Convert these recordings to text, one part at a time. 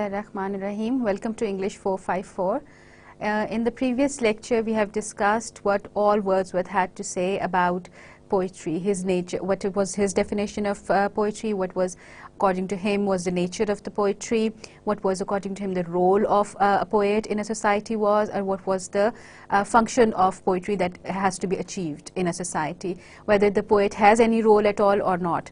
Bismillah Rahman Rahim. Welcome to English 454. Uh, in the previous lecture, we have discussed what all Wordsworth had to say about poetry, his nature, what was his definition of uh, poetry, what was according to him was the nature of the poetry, what was according to him the role of uh, a poet in a society was, and what was the uh, function of poetry that has to be achieved in a society, whether the poet has any role at all or not.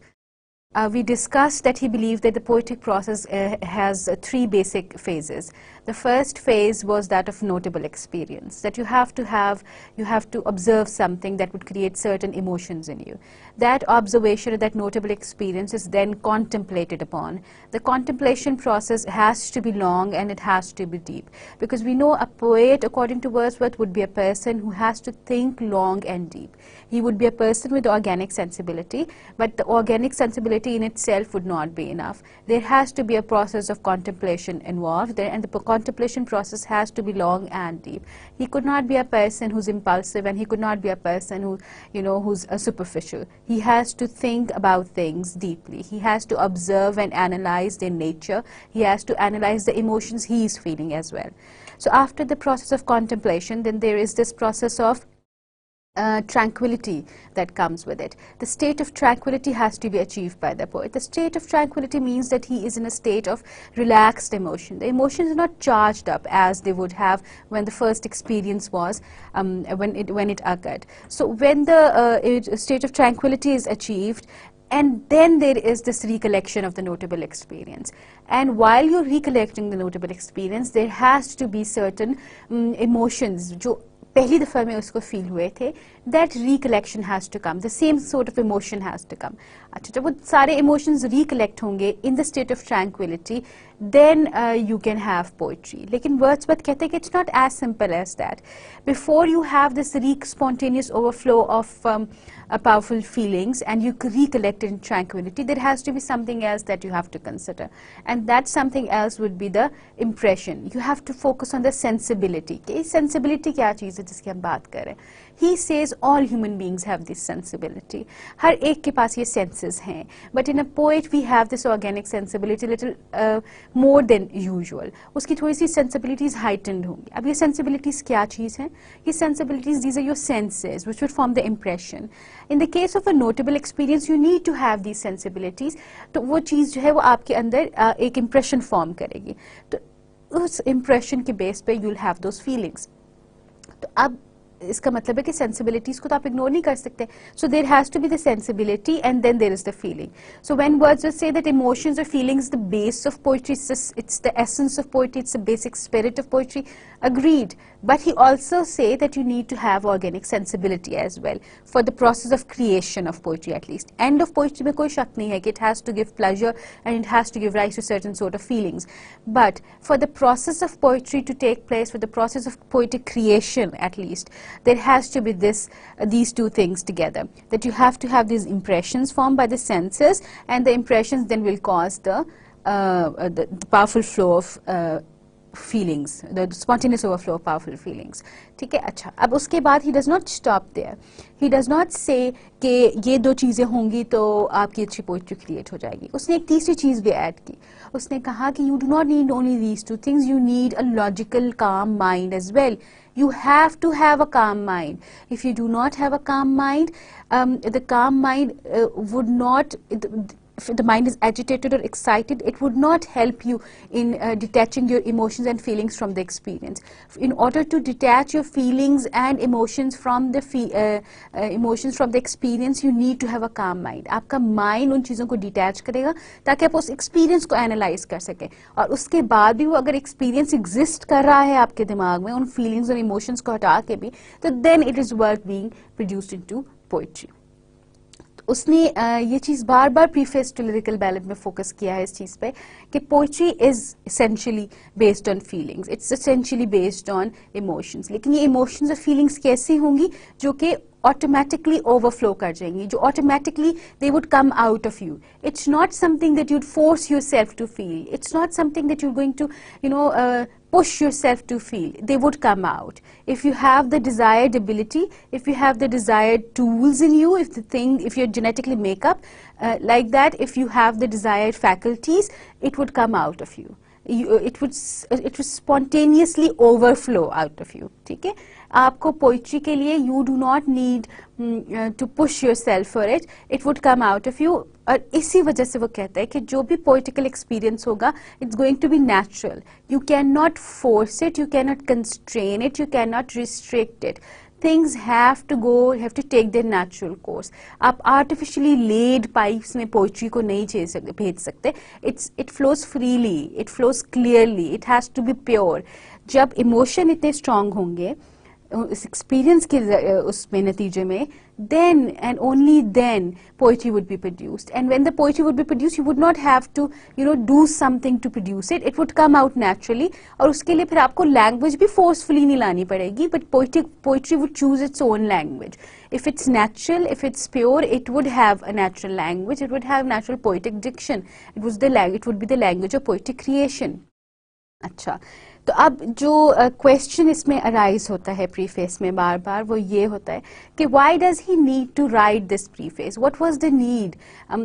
Uh, we discussed that he believed that the poetic process uh, has uh, three basic phases. The first phase was that of notable experience, that you have to have, you have to observe something that would create certain emotions in you. That observation, that notable experience is then contemplated upon. The contemplation process has to be long and it has to be deep. Because we know a poet, according to Wordsworth, would be a person who has to think long and deep. He would be a person with organic sensibility, but the organic sensibility in itself would not be enough. There has to be a process of contemplation involved there, and the contemplation process has to be long and deep. He could not be a person who's impulsive, and he could not be a person who, you know, who's uh, superficial. He has to think about things deeply. He has to observe and analyze their nature. He has to analyze the emotions he is feeling as well. So after the process of contemplation, then there is this process of uh, tranquility that comes with it. The state of tranquility has to be achieved by the poet. The state of tranquility means that he is in a state of relaxed emotion. The emotions are not charged up as they would have when the first experience was, um, when, it, when it occurred. So when the uh, it, state of tranquility is achieved, and then there is this recollection of the notable experience. And while you're recollecting the notable experience, there has to be certain um, emotions पहली दफ़ा में उसको feel हुए थे. That recollection has to come the same sort of emotion has to come अच्छा जब वो सारे इमोशंस रिकलेक्ट होंगे in the state of tranquillity then you can have poetry लेकिन वर्ड्स बत कहते हैं कि it's not as simple as that before you have this reek spontaneous overflow of powerful feelings and you recollect in tranquillity there has to be something else that you have to consider and that something else would be the impression you have to focus on the sensibility sensibility क्या चीज़ है जिसकी हम बात करें हैं he says all human beings have this sensibility. हर एक के पास ये senses हैं. But in a poet we have this organic sensibility little uh, more than usual. उसकी थोड़ी सी sensibilities heightened होंगी. अब ये sensibilities क्या चीज़ हैं? ये sensibilities these are your senses which would form the impression. In the case of a notable experience you need to have these sensibilities. तो वो चीज़ जो है वो आपके अंदर uh, एक impression form करेगी. तो उस impression के base पे you'll have those feelings. तो अब इसका मतलब है कि सेंसिबिलिटीज को तो आप इग्नोर नहीं कर सकते सो देर has to be the sensibility and then there is the feeling so when words से दैट इमोशंस और feelings the base of poetry it's the essence of poetry it's the basic spirit of poetry agreed but he also say that you need to have organic sensibility as well for the process of creation of poetry at least end of poetry mein koi shak nahi hai ki it has to give pleasure and it has to give rise to certain sort of feelings but for the process of poetry to take place for the process of poetic creation at least there has to be this uh, these two things together that you have to have these impressions formed by the senses and the impressions then will cause the uh, the, the powerful flow of uh, feelings, the spontaneous overflow of powerful feelings. ठीक है अच्छा अब उसके बाद he does not stop there. He does not say कि ये दो चीज़ें होंगी तो आपकी अच्छी पोइट्री क्रिएट हो जाएगी उसने एक तीसरी चीज़ भी ऐड की उसने कहा कि you do not need only these two things, you need a logical calm mind as well. You have to have a calm mind. If you do not have a calm mind, um, the calm mind uh, would not, if the mind is agitated or excited, it would not help you in uh, detaching your emotions and feelings from the experience. In order to detach your feelings and emotions from the uh, uh, emotions from the experience, you need to have a calm mind. आपका mind उन चीज़ों को detach करेगा ताकि आप उस experience को analyze कर सकें और उसके बाद भी वो अगर experience exist कर रहा है आपके दिमाग में उन feelings और emotions को हटा के भी तो then it is worth being produced into poetry. उसने आ, ये चीज़ बार बार प्रीफेस टू लिरिकल बैलेट में फोकस किया है इस चीज़ पे कि poetry is essentially based on feelings it's essentially based on emotions लेकिन ये इमोशंस और फीलिंग्स कैसी होंगी? जो कि ऑटोमेटिकली ओवरफ्लो कर जाएँगी जो automatically they would come out of you it's not something that you'd force yourself to feel it's not something that you're going to you know push yourself to feel. They would come out. If you have the desired ability, if you have the desired tools in you, if the thing, if you're genetically make up uh, like that, if you have the desired faculties, it would come out of you. you it would it would spontaneously overflow out of you. Okay? आपको poetry के लिए you do not need to push yourself for it it would come out of you और इसी वजह से वो कहता है कि जो भी पोइटिकल एक्सपीरियंस होगा it's going to be natural you can not force it you can not constrain it you can not restrict it things have to go, have to take their natural course. आप artificially laid pipes में poetry को नहीं भेज सकते. It's, it flows freely. It flows clearly. It has to be pure. जब emotion इतने strong होंगे उस एक्सपीरियंस के उसमें नतीजे में then and only then poetry would be produced and when the poetry would be produced you would not have to you know do something to produce it it would come out naturally और उसके लिए फिर आपको language भी forcefully नहीं लानी पड़ेगी but poetry poetry would choose its own language if it's natural if it's pure it would have a natural language it would have natural poetic diction it was the language it would be the language of poetic creation अच्छा तो अब जो question uh, इसमें arise होता है preface में बार बार वो ये होता है कि why does he need to write this preface what was the need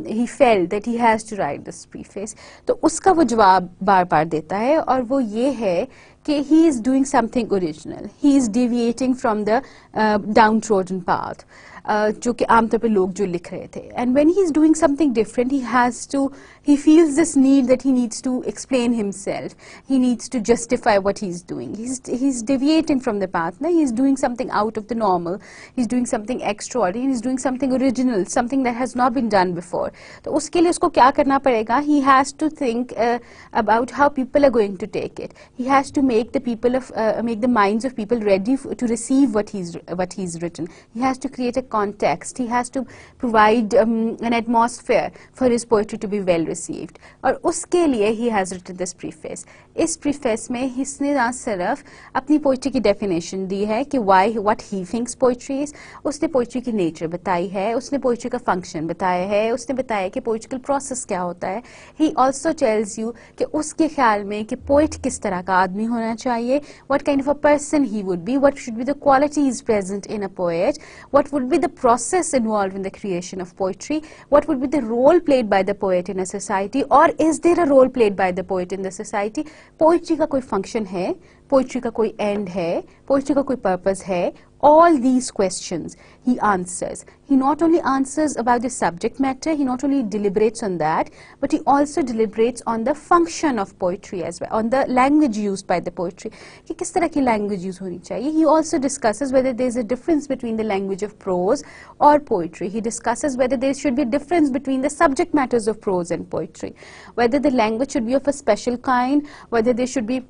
he felt that he has to write this preface तो उसका वो जवाब बार बार देता है और वो ये है कि he is doing something original he is deviating from the downtrodden path जो कि आमतौर पर लोग जो लिख रहे थे. And when he is doing something different he has to he feels this need that he needs to explain himself. He needs to justify what he's doing. He's, he's deviating from the path. No? He's doing something out of the normal. He's doing something extraordinary. He's doing something original, something that has not been done before. तो उसके लिए उसको क्या करना पड़ेगा? He has to think uh, about how people are going to take it. He has to make the people of uh, make the minds of people ready to receive what he's what he's written. He has to create a context. He has to provide um, an atmosphere for his poetry to be well received received और उसके लिए he has written this preface इस preface में इसने ना सिर्फ़ अपनी poetry की definition दी है कि why what he thinks poetry is उसने poetry की nature बताई है उसने poetry का function बताया है उसने बताया कि poetical process क्या होता है he also tells you कि उसके ख्याल में कि poet किस तरह का आदमी होना चाहिए what kind of a person he would be what should be the qualities present in a poet what would be the process involved in the creation of poetry what would be the role played by the poet in a society society और is there a role played by the poet in the society poetry का कोई function है poetry का कोई and है poetry का कोई purpose है all these questions he answers he not only answers about the subject matter he not only deliberates on that but he also deliberates on the function of poetry as well on the language used by the poetry कि किस तरह की language use होनी चाहिए he also discusses whether there is a difference between the language of prose or poetry he discusses whether there should be a difference between the subject matters of prose and poetry whether the language should be of a special kind whether there should be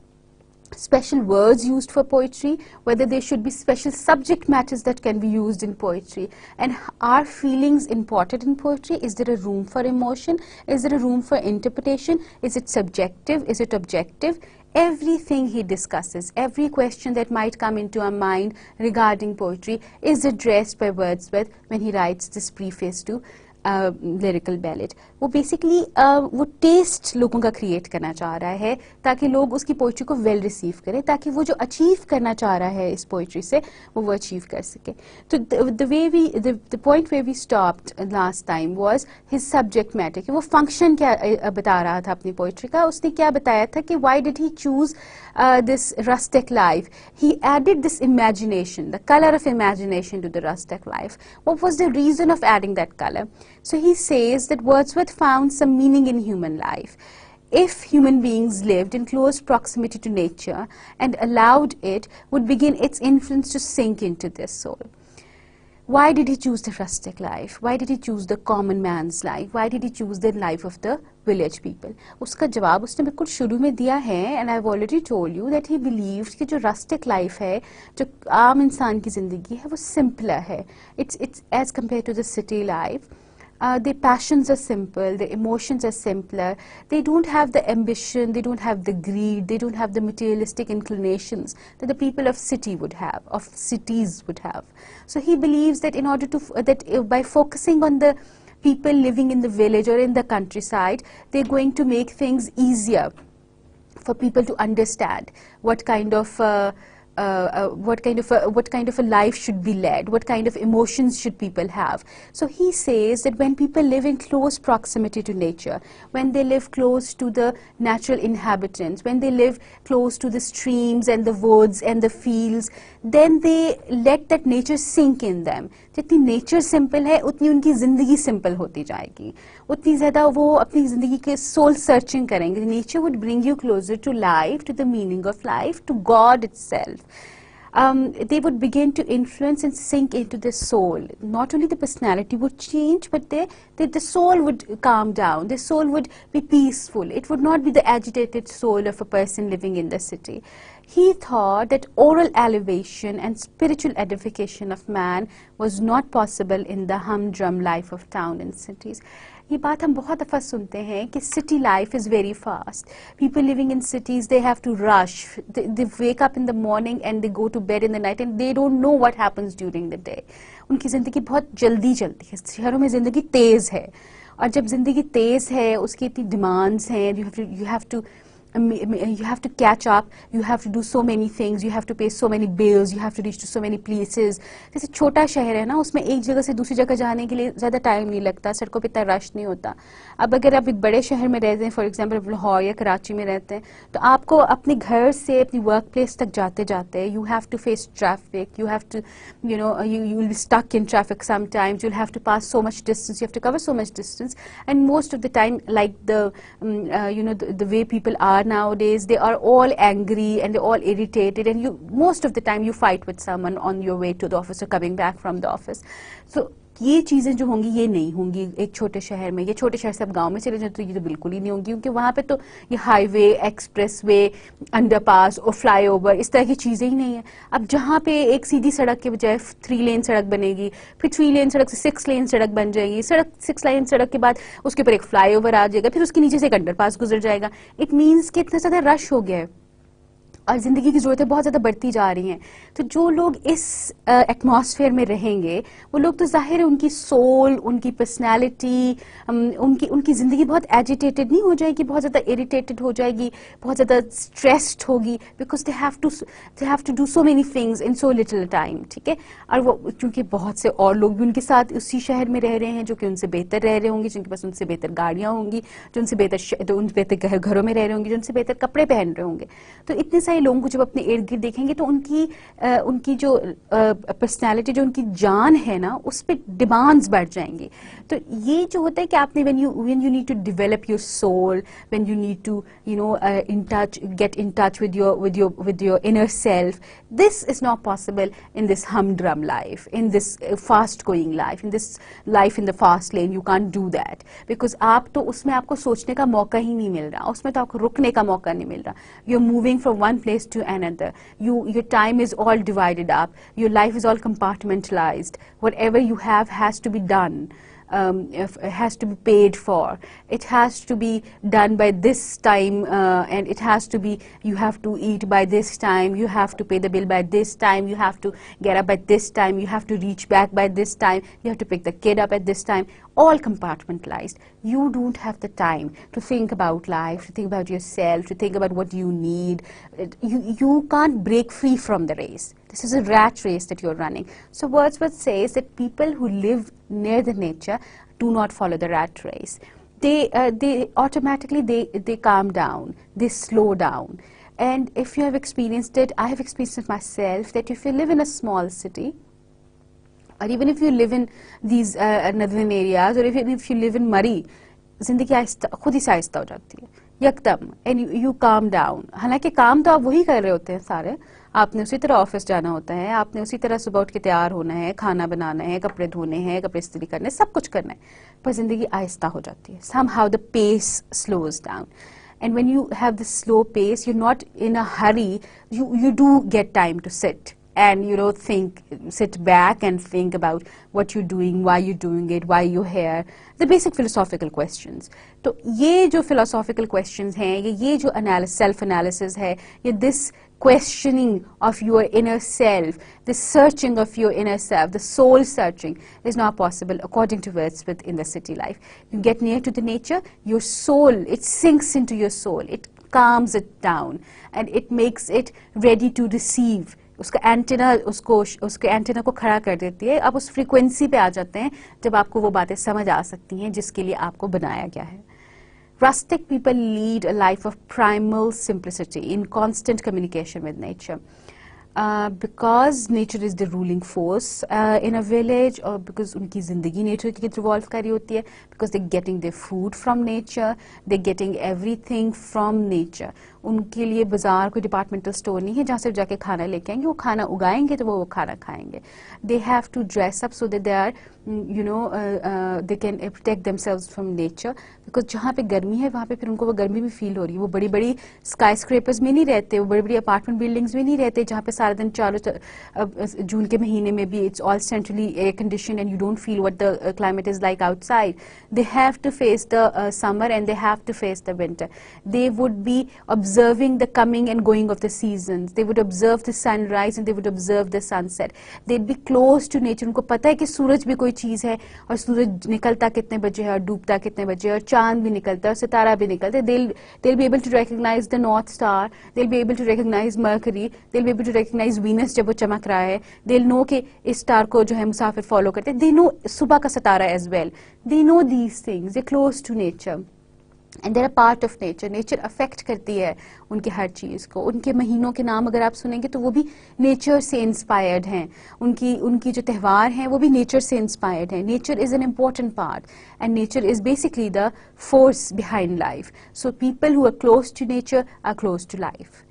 special words used for poetry, whether there should be special subject matters that can be used in poetry. And are feelings important in poetry? Is there a room for emotion? Is there a room for interpretation? Is it subjective? Is it objective? Everything he discusses, every question that might come into our mind regarding poetry is addressed by Wordsworth when he writes this preface to lyrical ballad वो basically uh, वो taste लोगों का create करना चाह रहा है ताकि लोग उसकी पोइट्री को वेल रिसीव करें ताकि वो जो अचीव करना चाह रहा है इस पोइट्री से वो वो अचीव कर सके. तो the way we the point way we stopped last time was his subject matter कि वो फ़ंक्शन क्या बता रहा था अपनी पोइट्री का. उसने क्या बताया था कि why did he choose this rustic life he added this imagination the colour of imagination to the rustic life what was the reason of adding that color? So he says that Wordsworth found some meaning in human life. If human beings lived in close proximity to nature and allowed it, would begin its influence to sink into their soul. Why did he choose the rustic life? Why did he choose the common man's life? Why did he choose the life of the village people? उसका जवाब उसने बिल्कुल शुरू में दिया है and I've already told you that he believed कि जो rustic life है जो आम इंसान की ज़िंदगी है वो simpler है it's it's as compared to the city life uh, their passions are simple, their emotions are simpler. They don't have the ambition, they don't have the greed, they don't have the materialistic inclinations that the people of city would have, of cities would have. So he believes that in order to, that by focusing on the people living in the village or in the countryside, they're going to make things easier for people to understand what kind of uh, uh, uh, what kind of a, what kind of a life should be led, what kind of emotions should people have. So he says that when people live in close proximity to nature, when they live close to the natural inhabitants, when they live close to the streams and the woods and the fields, then they let that nature sink in them. जितनी nature simple है, उतनी उनकी ज़िंदगी simple होती जाएगी। उतनी ज़्यादा वो अपनी ज़िंदगी के सोल सर्चिंग करेंगे। Nature would bring you closer to life to the meaning of life to God it um, they would begin to influence and sink into the soul. Not only the personality would change, but they, they, the soul would calm down. The soul would be peaceful. It would not be the agitated soul of a person living in the city. He thought that oral elevation and spiritual edification of man was not possible in the humdrum life of town and cities. ये बात हम बहुत दफ़ा सुनते हैं कि city life is very fast people living in cities they have to rush they wake up in the morning and they go to bed in the night and they don't know what happens during the day उनकी ज़िंदगी बहुत जल्दी चलती है। शहरों में ज़िंदगी तेज़ है। और जब ज़िंदगी तेज़ है, उसकी इतनी डिमांड्स हैं you have to you have to catch up you have to do so many things you have to pay so many bills you have to reach to so many places जैसे छोटा शहर है ना उसमें एक जगह से दूसरी जगह जाने के लिए ज़्यादा टाइम नहीं लगता सड़कों पे इतना रश नहीं होता अब अगर आप एक बड़े शहर में रहते हैं फॉर एग्जांपल लाहौर या कराची में रहते हैं तो आपको अपने घर से अपनी वर्क प्लेस तक जाते जाते you have to face traffic you have to you no you you will stuck in traffic sometimes you'll have to pass so much distance you have to cover so much distance and most of the time like the um, uh, you know the, the way people are are nowadays they are all angry and they're all irritated and you most of the time you fight with someone on your way to the office or coming back from the office. So ये चीज़ें जो होंगी, ये नहीं होंगी एक छोटे शहर में। ये छोटे शहर से आप गाँव में चले जाए तो ये तो बिल्कुल ही नहीं होंगी, क्योंकि वहाँ पे तो ये हाईवे एक्सप्रेस वे अंडरपास और फ्लाईओवर, इस तरह की चीज़ें ही नहीं है। अब जहाँ पे एक सीधी सड़क के बजाय थ्री लेन सड़क बनेगी, फिर थ्री लेन सड़क से सिक्स लेन सड़क बन जाएगी, सड़क, सिक्स लेन सड़क के बाद उसके ऊपर एक फ्लाईओवर आ जाएगा, फिर उसके नीचे से एक अंडरपास गुजर जाएगा। इट मीन्स कि इतना ज़्यादा रश हो गया है। ज़िंदगी की ज़रूरतें बहुत ज़्यादा बढ़ती जा रही हैं। तो जो लोग इस एटमॉस्फेयर में रहेंगे, वो लोग तो ज़ाहिर है उनकी सोल उनकी पर्सनैलिटी उनकी उनकी ज़िंदगी बहुत एजिटेटेड नहीं हो जाएगी, बहुत ज़्यादा इरिटेटेड हो जाएगी, बहुत ज़्यादा स्ट्रेस्ड होगी because they have to they have to do so many things in so little time ठीक है? और वो, क्योंकि बहुत से और लोग भी उनके साथ उसी शहर में रह रहे हैं, जो कि उनसे बेहतर रह रहे होंगे, जिनके पास उनसे बेहतर गाड़ियाँ होंगी, जो उनसे बेहतर तो उन बेहतर घरों में रह रहे होंगे, जो उनसे बेहतर कपड़े पहन रहे होंगे। तो इतने सारे लोगों को जब अपने इर्द गिर्द देखेंगे तो उनकी आ, उनकी जो पर्सनैलिटी जो उनकी जान है ना उस पर डिमांड्स बढ़ जाएँगे। तो ये जो होता है कि आपने when you when you need to develop your soul when you need to you know in touch get in touch with your with your with your inner self this is not possible in this humdrum life in this fast going life in this life in the fast lane you can do that because आप तो उसमें आपको सोचने का मौका ही नहीं मिल रहा उसमें तो आपको रुकने का मौका नहीं मिल रहा। You are moving from one place to another. You, your time is all divided up. Your life is all compartmentalized. Whatever you have has to be done. Um, has to be paid for. It has to be done by this time, uh, and it has to be. You have to eat by this time. You have to pay the bill by this time. You have to get up at this time. You have to reach back by this time. You have to pick the kid up at this time all compartmentalized. You don't have the time to think about life, to think about yourself, to think about what you need. You, you can't break free from the race. This is a rat race that you're running. So Wordsworth says that people who live near the nature do not follow the rat race. They, uh, they automatically, they, they calm down, they slow down. And if you have experienced it, I have experienced it myself, that if you live in a small city, or even if you live in these uh, uh northern areas, or even if you live in Murree, जिंदगी खुद ही साइस्ता हो जाती है यकदम and you calm down हालांकि काम तो आप वही कर रहे होते हैं सारे आपने उसी तरह ऑफ़िस जाना होता है आपने उसी तरह सुबह उठ के तैयार होना है खाना बनाना है कपड़े धोने हैं कपड़े स्त्री करने सब कुछ करना है पर ज़िंदगी आहिस्ता हो जाती है somehow the pace slows down and when you have this slow pace you're not in a hurry you you do get time to sit and you know think sit back and think about what you're doing why you're doing it why you're here the basic philosophical questions तो ये जो philosophical questions हैं ये ये जो analysis self analysis है ये this questioning of your inner self, the searching of your inner self, the soul searching is not possible according to Wordsworth in the city life. You get near to the nature, your soul, it sinks into your soul, it calms it down and it makes it ready to receive उसका antenna उसको उसके antenna को खड़ा कर देती है आप उस फ्रीक्वेंसी पे आ जाते हैं जब आपको वो बातें समझ आ सकती हैं जिसके लिए आपको बनाया गया है Rustic people lead a life of primal simplicity in constant communication with nature. Uh, because nature is the ruling force uh, in a village or because unki zindagi nature ki revolve kari hoti hai because they're getting their food from nature they're getting everything from nature उनके लिए बाज़ार कोई departmental store नहीं है जहाँ से जाके खाना लेके आएँगे, वो खाना उगाएँगे तो वो वो खाना खाएँगे। They have to dress up so they are you know they can protect themselves from nature because जहाँ पे गर्मी है, वहाँ पे फिर उनको वो गर्मी भी फील हो रही है। वो बड़ी बड़ी स्काई स्क्रेपर्स में नहीं रहते, वो बड़ी बड़ी अपार्टमेंट बिल्डिंग्स में नहीं रहते जहाँ पे सारा दिन चारों जून के महीने में भी it's all centrally air condition and you don't feel what the climate is like outside they have to face the summer and they have to face the winter they would be observing the coming and going of the seasons. They would observe the sunrise and they would observe the sunset. They'd be close to nature. उनको पता है कि सूरज भी कोई चीज़ है और सूरज निकलता कितने बजे है और डूबता कितने बजे है और चाँद भी निकलता है और सितारा भी निकलता है they'll they'll be able to recognize the north star they'll be able to recognize mercury they'll be able to recognize venus जब वो चमक रहा है they'll know कि इस स्टार को जो है मुसाफिर फॉलो करते हैं they know सुबह का सितारा as well they know these things they're close to nature and there are part of nature nature affect करती है उनके हर चीज़ को उनके महीनों के नाम अगर आप सुनेंगे तो वो भी नेचर से इंस्पायर्ड हैं उनकी उनकी जो त्यौहार हैं वो भी नेचर से इंस्पायर्ड हैं nature is an important part and nature is basically the force behind life so people who are close to nature are close to life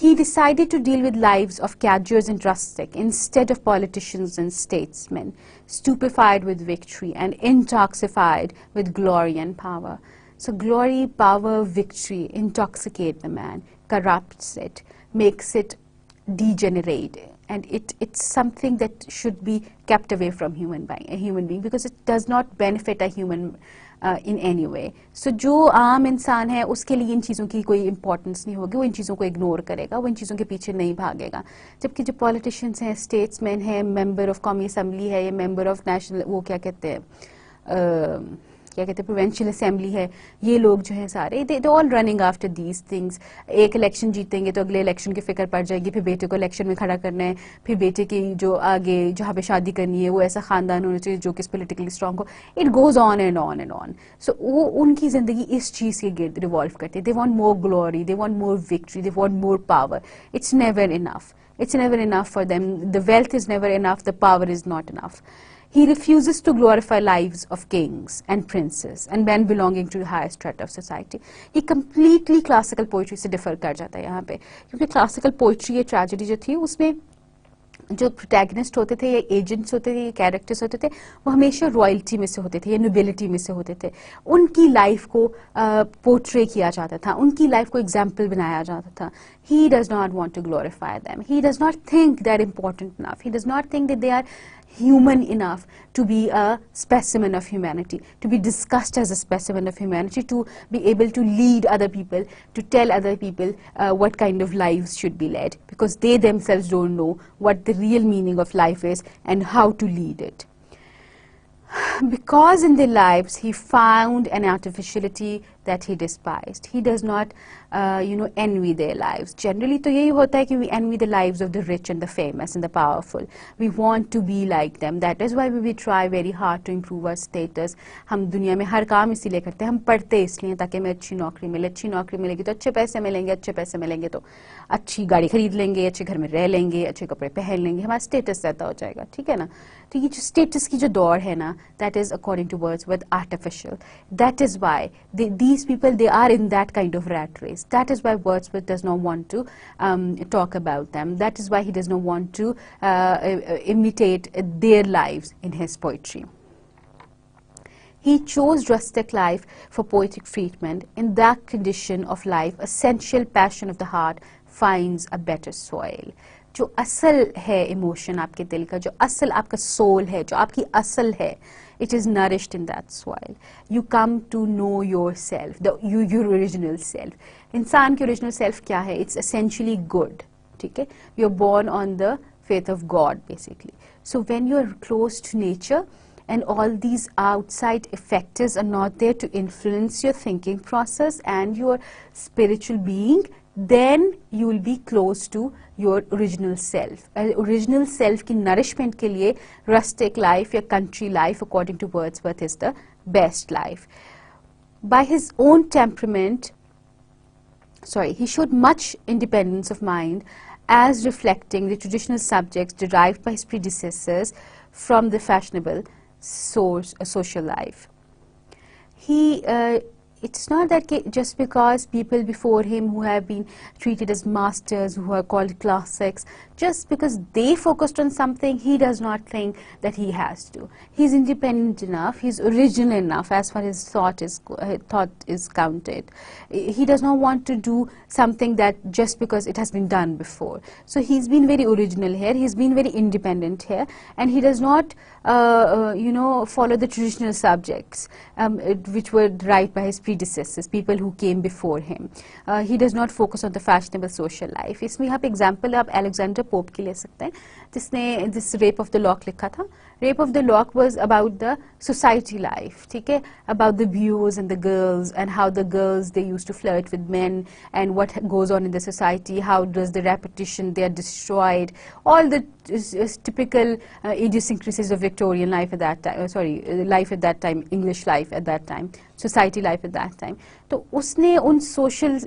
He decided to deal with lives of cadgers and rustic instead of politicians and statesmen, stupefied with victory and intoxicated with glory and power. So glory, power, victory intoxicate the man, corrupts it, makes it degenerate. And it, it's something that should be kept away from human being, a human being because it does not benefit a human uh, in any way. So जो आम इंसान है उसके लिए इन चीज़ों की कोई importance नहीं होगी वो इन चीज़ों को इग्नोर करेगा वो इन चीज़ों के पीछे नहीं भागेगा जबकि जो पॉलिटिशियंस हैं स्टेट्समैन है मेंबर ऑफ कौमी असम्बली है या मेंबर ऑफ नेशनल वो क्या कहते हैं uh, क्या कहते हैं प्रोवेंशियल असेंबली है, ये लोग जो है सारे they all running after these things एक इलेक्शन जीतेंगे तो अगले इलेक्शन की फ़िक्र पड़ जाएगी, फिर बेटे को इलेक्शन में खड़ा करना है, फिर बेटे की जो आगे जहाँ पे शादी करनी है, वो ऐसा खानदान होना चाहिए जो कि पोलिटिकली स्ट्रॉन्ग हो it goes on and on and on so वो, उनकी ज़िंदगी इस चीज़ के गिर्द रिवॉल्व करती है they want more glory they want more victory they want more power it's never enough it's never enough for them. The wealth is never enough. The power is not enough. He refuses to glorify lives of kings and princes and men belonging to the highest strata of society. He completely classical poetry से differ कर जाता है यहाँ पे क्योंकि classical poetry ये tragedy जो थी उसमें जो प्रोटैगनिस्ट होते थे या एजेंट्स होते थे या कैरेक्टर्स होते थे वो हमेशा रॉयल्टी में से होते थे या नोबिलिटी में से होते थे उनकी लाइफ को पोर्ट्रे किया जाता था उनकी लाइफ को एग्जाम्पल बनाया जाता था he does not want to glorify them he does not think that important enough he does not think that they are human enough to be a specimen of humanity, to be discussed as a specimen of humanity, to be able to lead other people, to tell other people uh, what kind of lives should be led, because they themselves don't know what the real meaning of life is and how to lead it. Because in their lives he found an artificiality that he despised. He does not uh, you know, envy their lives. Generally तो यही होता है कि we envy the lives of the rich and the famous and the powerful. We want to be like them. That is why we, we try very hard to improve our status. हम दुनिया में हर काम इसीलिए करते हैं हम पढ़ते इसलिए ताकि हमें अच्छी नौकरी मिले अच्छी नौकरी मिलेगी तो अच्छे पैसे मिलेंगे अच्छे पैसे मिलेंगे तो अच्छी गाड़ी खरीद लेंगे अच्छे घर में रह लेंगे अच्छे कपड़े पहन लेंगे हमारा स्टेटस रहता हो जाएगा ठीक है ना तो ये जो स्टेटस की जो दौड़ है ना that is according to Wordsworth artificial that is Y these people they are in that kind of rat race that is why Wordsworth does not want to um, talk about them. That is why he does not want to uh, uh, imitate their lives in his poetry. He chose rustic life for poetic treatment. In that condition of life, essential passion of the heart finds a better soil. जो असल है emotion आपके दिल का, जो असल आपका soul है, जो आपकी असल है it is nourished in that soil you come to know yourself you your original self इंसान की ओरिजिनल सेल्फ क्या है? इट्स असेंशली गुड ठीक है? You are born on the faith of God basically so when you are close to nature and all these outside effectors are not there to influence your thinking process and your spiritual being then you will be close to your original self. Uh, original self की nourishment के लिए rustic life या country life according to Wordsworth is the best life. By his own temperament, sorry, he showed much independence of mind as reflecting the traditional subjects derived by his predecessors from the fashionable source, uh, social life. He uh, it's not that just because people before him who have been treated as masters, who are called classics, just because they focused on something, he does not think that he has to. He's independent enough, he's original enough as far as thought is, uh, thought is counted. He does not want to do something that just because it has been done before. So he's been very original here, he's been very independent here, and he does not, uh, uh, you know, follow the traditional subjects um, which were derived by his predecessors, people who came before him. Uh, he does not focus on the fashionable social life. इसमें आप example आप Alexander doctor pope की ले सकते हैं जिसने this rape of the lock लिखा था rape of the lock was about the society life okay about the views and the girls and how the girls they used to flirt with men and what goes on in the society how does the repetition they are destroyed. All the typical uh, idiosyncrasies of victorian life at that time uh, sorry uh, life at that time english life at that time. Society life at that time. तो उसने उन social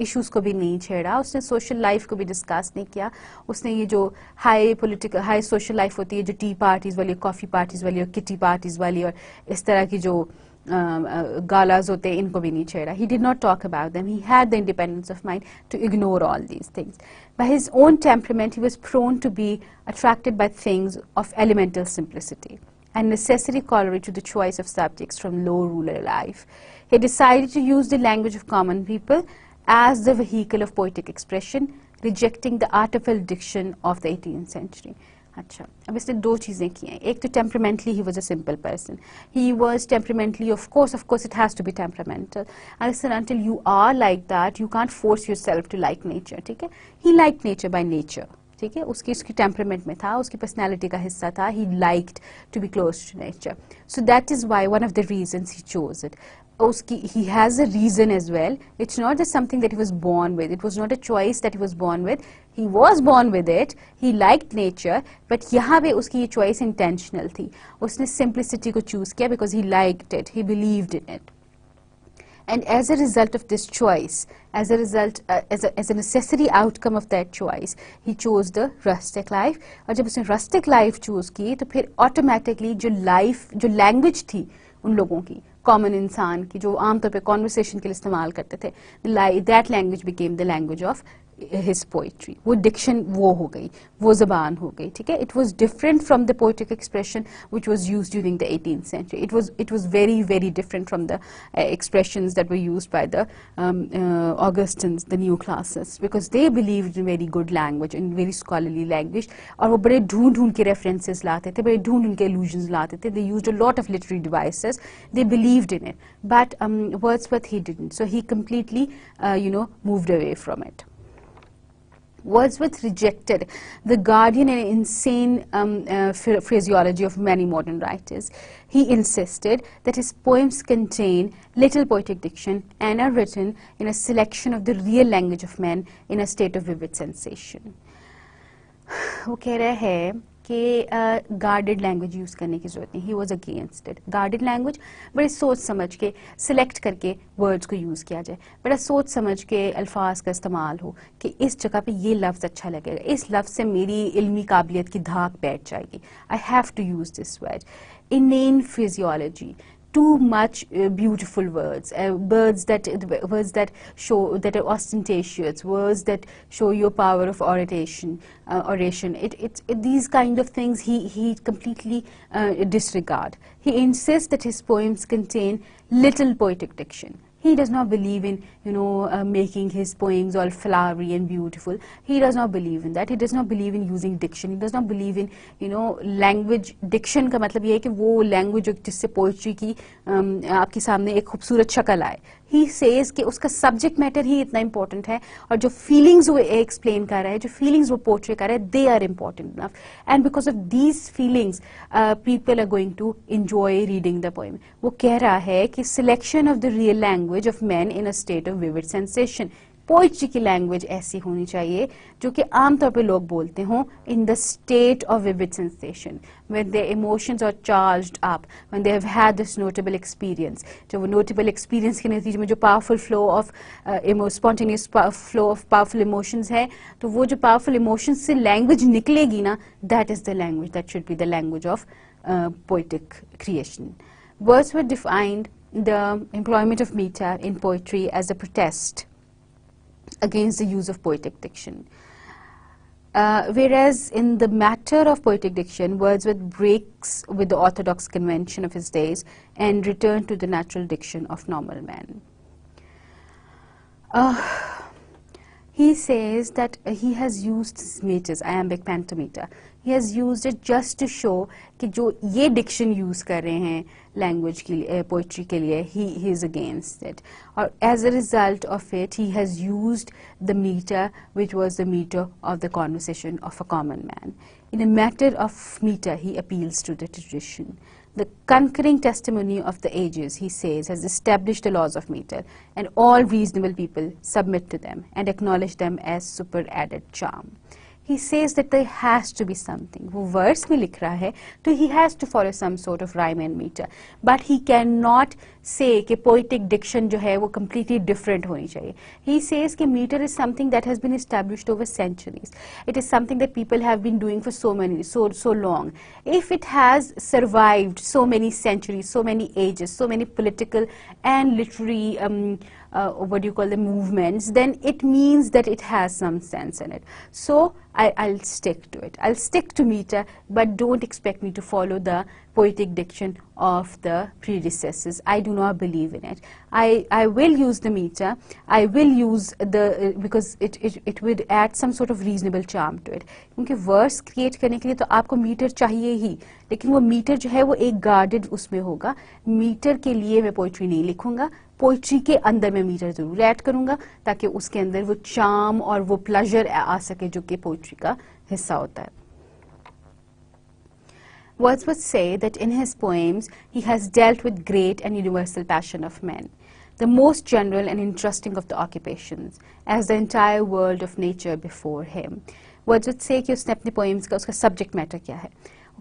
issues को भी नहीं छेड़ा, उसने social life को भी डिस्कस नहीं किया। उसने ये जो high political high social life होती है, जो टी पार्टीज़ वाली कॉफ़ी पार्टीज़ वाली और किटी पार्टीज़ वाली और इस तरह की जो गालाज होते हैं, इनको भी नहीं छेड़ा। He did not talk about them he had the independence of mind to ignore all these things by his own temperament, he was prone to be attracted by things of elemental simplicity. and necessary corollary to the choice of subjects from low rural life he decided to use the language of common people as the vehicle of poetic expression, rejecting the artificial diction of the 18th century. अच्छा अब इसने दो चीज़ें की हैं एक तो temperamentally he was a simple person he was temperamentally of course of course it has to B temperamental and until you are like that you can't force your self to like nature ठीक है ही like nature by nature ठीक है? उसकी उसकी temperament में था, उसकी personality का हिस्सा था he liked to be close to nature so that is why one of the reason he chose it उसकी he has a reason as well it's not just something that he was born with it was not a choice that he was born with he was born with it he like nature but यहाँ पे उसकी ये choice intentional थी. उसने simplicity को choose किया because he like it he believed in it And as a result of this choice, as a result, uh, as, a, as a necessary outcome of that choice, he chose the rustic life. और जब उसने rustic life choose की, तो फिर automatically जो life, जो language थी उन लोगों की कॉमन इंसान की जो आमतौर पे कॉन्वर्सेशन के लिए इस्तेमाल करते थे that language became the language of his poetry वो डिक्शन वो हो गई वो जबान हो गई ठीक है it was different from the poetic expression which was use during the eighteen century it was it was very very different from the expression that were use by the ऑगस्टन्स the new classes because they believe in very good language in very scholarly language और वो बड़े ढूंढ ढूंढ के references लाते थे बड़े ढूंढ ढूंढ के एलूजन लाते थे दे use a lot of लिटरी devices they believed in it but words वथ he didn't so he completely uh, you know moved away from it Wordsworth rejected the Guardian and insane um, uh, phraseology of many modern writers. He insisted that his poems contain little poetic diction and are written in a selection of the real language of men in a state of vivid sensation. वो कह रहे हैं कि guarded language use करने की ज़रूरत नहीं। He was against it guarded language बड़े सोच समझ के सिलेक्ट करके वर्ड्स को यूज़ किया जाए। बड़ा सोच समझ के अल्फाज का इस्तेमाल हो कि इस जगह पे ये लफ्ज़ अच्छा लगेगा। इस लफ्ज़ से मेरी इल्मी काबिलियत की धाक बैठ जाएगी। I have to use this word in physiology too much uh, beautiful words, uh, words that words that show that are ostentatious, words that show your power of oration. Uh, oration. It, it, it, these kind of things he he completely uh, disregard. He insists that his poems contain little poetic diction. He does not believe in, you know, uh, making his poems all flowery and beautiful. He does not believe in that. He does not believe in using diction. He does not believe in, you know, language. Diction का मतलब ये है कि वो language जिससे poetry की um, आपके सामने एक खूबसूरत शक्ल आए ही सेज कि उसका सब्जेक्ट मैटर ही इतना इंपॉर्टेंट है और जो फीलिंग्स वो एक्सप्लेन कर रहा है, जो फीलिंग्स वो पोर्ट्रे कर रहा है they are important enough and because of these feelings people are going to enjoy reading the poem वो कह रहा है कि selection of the real language of man in a state of vivid sensation poetry की language ऐसी होनी चाहिए, जो कि आमतौर पे लोग बोलते हों in the state of vivid sensation when they emotions are charge up when they have had this notable experience जो वो नोटेबल एक्सपीरियंस के नतीजे में जो powerful flow of spontaneous flow of powerful emotions है तो वो जो पावरफुल इमोशंस से लैंग्वेज निकलेगी ना that is the language that should be the language of poetic creation Wordsworth defined the employment of metre in poetry as a protest against the use of poetic diction. Uh, whereas in the matter of poetic diction, Wordsworth breaks with the orthodox convention of his days and returned to the natural diction of normal man. Uh, he says that he has used meters, iambic pentameter. He has used it just to show कि जो ये diction use कर रहे हैं language के लिए poetry के लिए he, he is against it or as a result of it he has used the meter which was the meter of the conversation of a common man in a matter of meter he appeals to the tradition the conquering testimony of the ages, he says, has established the laws of meter, and all reasonable people submit to them and acknowledge them as superadded charm. he says that there has to be something. वो verse में लिख रहा है तो he has to follow some sort of rhyme and meter. But he cannot say कि poetic diction जो है वो completely different होनी चाहिए. He says कि meter is something that has been established over centuries. It is something that people have been doing for so many, so, so long. If it has survived so many centuries, so many ages, so many political and literary um, uh, what do you call the movements, then it means that it has some sense in it. So I, will stick to it. I'll stick to meter, but don't expect me to follow the poetic diction of the predecessors. I do not believe in it. I, I will use the meter. I will use the, uh, because it, it, it would add some sort of reasonable charm to it. क्योंकि verse create करने के लिए तो आपको meter चाहिए ही लेकिन वो meter जो है वो एक guarded उसमें होगा meter के लिए मैं poetry नहीं लिखूंगा पोइट्री के अंदर में मीटर ज़रूर ऐड करूँगा, ताकि उसके अंदर वो चाम और वो प्लेजर आ सके जो कि पोइट्री का हिस्सा होता है। Words would say that in his poems he has dealt with great and universal passion of man the most general and interesting of the occupation as the entire world of nature before him words would say उसने अपने poems का, उसका subject matter क्या है?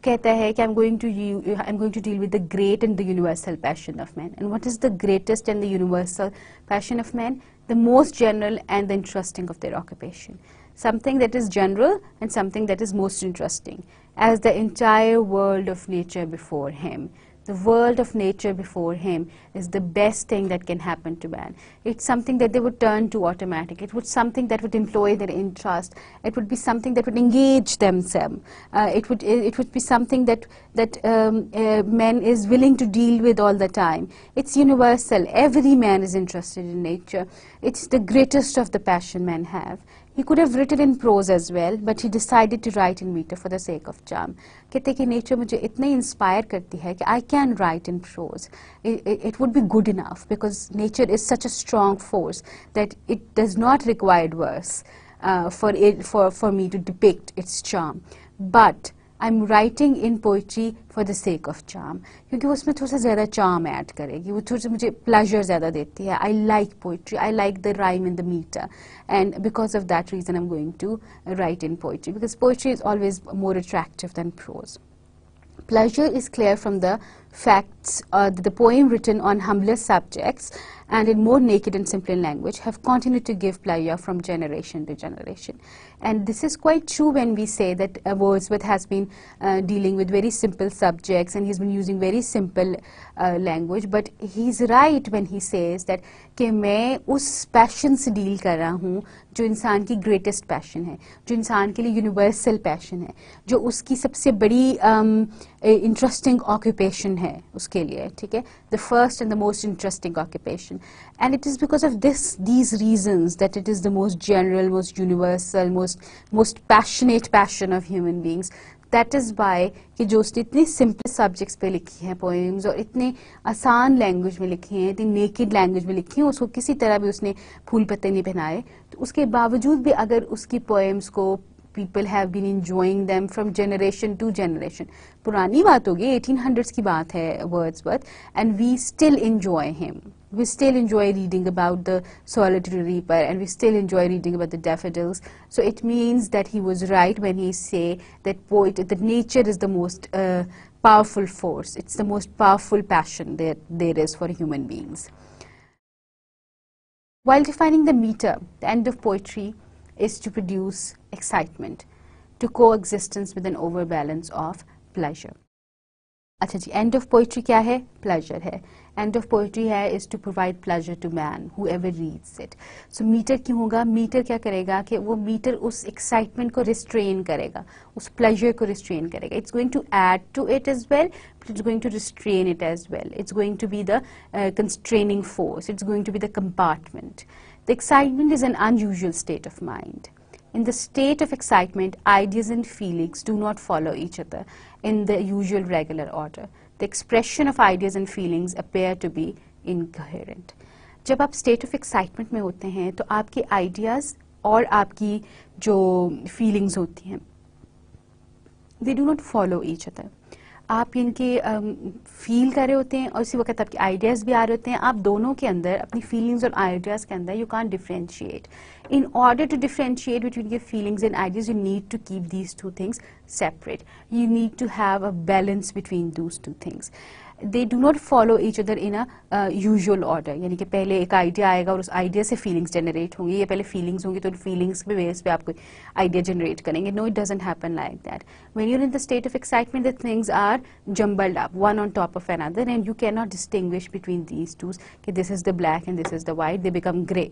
कहता है कि I'm going to you, I'm going to deal with the great and the universal passion of man. And what is the greatest and the universal passion of man? The most general and the interesting of their occupation. Something that is general and something that is most interesting, as the entire world of nature before him the world of nature before him is the best thing that can happen to man. It's something that they would turn to automatic. It would something that would employ their interest. It would be something that would engage themselves. Uh, it would it would be something that that um, uh, man is willing to deal with all the time. It's universal. Every man is interested in nature. It's the greatest of the passion men have. He could have written in prose as well, but he decided to write in meter for the sake of charm. कहते कि nature मुझे इतने inspire करती है कि I can write in prose it would be good enough because nature is such a strong force that it does not required verse for it for for me to depict its charm but I'm writing in poetry for the sake of charm क्योंकि वो उसमें थोड़ा सा ज़्यादा charm add करेगी वो थोड़ा सा मुझे pleasure ज़्यादा देती है I like poetry I like the rhyme and the meter and because of that reason I'm going to write in poetry because poetry is always more attractive than prose. Pleasure is clear from the facts uh, that the poem written on humbler subjects and in more naked and simple language have continued to give pleasure from generation to generation. And this is quite true when we say that uh, Wordsworth has been uh, dealing with very simple subjects and he's been using very simple uh, language. But he's right when he says that कि मैं उस passion से deal कर रहा हूँ जो इंसान की ग्रेटेस्ट पैशन है जो इंसान के लिए यूनिवर्सल पैशन है जो उसकी सबसे बड़ी इंटरेस्टिंग um, ऑक्यूपेशन है उसके लिए, ठीक है? The first and the most interesting occupation and it is because of this these reasons that it is the most general most universal most most passionate passion of human beings that is by कि जो उसने इतने simple subjects पे लिखी हैं poems और इतने आसान लैंग्वेज में लिखी हैं, इतनी नेकेड लैंग्वेज में लिखी हैं, उसको किसी तरह भी उसने फूल पत्ते नहीं पहनाए तो उसके बावजूद भी अगर उसकी पोएम्स को people have been enjoying them from generation to generation. पुरानी बात होगी 1800s की बात है Wordsworth and we still enjoy him. we still enjoy reading about the solitary reaper and we still enjoy reading about the daffodils. So it means that he was right when he say that poet, that nature is the most uh, powerful force. It's the most powerful passion that there is for human beings. While defining the meter, the end of poetry is to produce excitement, to coexistence with an overbalance of pleasure. अच्छा जी and of poetry क्या है pleasure है and of poetry है is to provide pleasure to man whoever reads it so metre क्यों होगा metre क्या करेगा कि वो मीटर उस एक्साइटमेंट को रिस्ट्रेन करेगा उस प्लेजर को रिस्ट्रेन करेगा it's going to add to it as well it's going to restrain it as well. It's going to be the uh, constraining force. It's going to be the compartment. The excitement is an unusual state of mind. In the state of excitement, ideas and feelings do not follow each other in the usual regular order. The expression of ideas and feelings appear to be incoherent. जब आप state of excitement में होते हैं तो आपके ideas और आपकी जो फीलिंग्स होती हैं दे do not follow each other आप इनके फील कर रहे होते हैं और उसी वक्त आपके आइडियाज़ भी आ रहे होते हैं, आप दोनों के अंदर, अपनी फीलिंग्स और आइडियाज़ के अंदर you can differentiate in order to differentiate between your feelings and ideas you need to keep these two things separate you need to have a balance between those two things they do not follow each other in a uh, usual order यानी कि पहले एक idea आएगा और उस idea से feelings generate होंगी या पहले फीलिंग्स होंगी तो फीलिंग्स के बेस पे आप कोई आइडिया जनरेट करेंगे no it doesn't happen like that when your in the state of excitement the things are jumbled up one on top of another and you can not distinguish between these twos कि this is the black and this is the white they become grey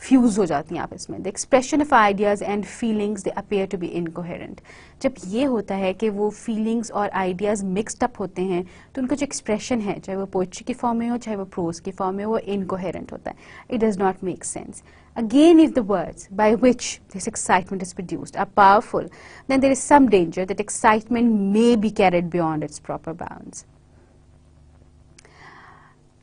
fuse हो जाती हैं आपस में। The expression of ideas and feelings they appear to be incoherent जब ये होता है कि वो फीलिंग्स और आइडियाज़ मिक्सड अप होते हैं तो उनका जो एक्सप्रेशन है चाहे वो पोइट्री की फॉर्म में हो चाहे वो प्रोज की फॉर्म में हो वो इनकोहेरेंट होता है। It does not make sense Again, if the words by which this excitement is produced are powerful, then there is some danger that excitement may be carried beyond its proper bounds.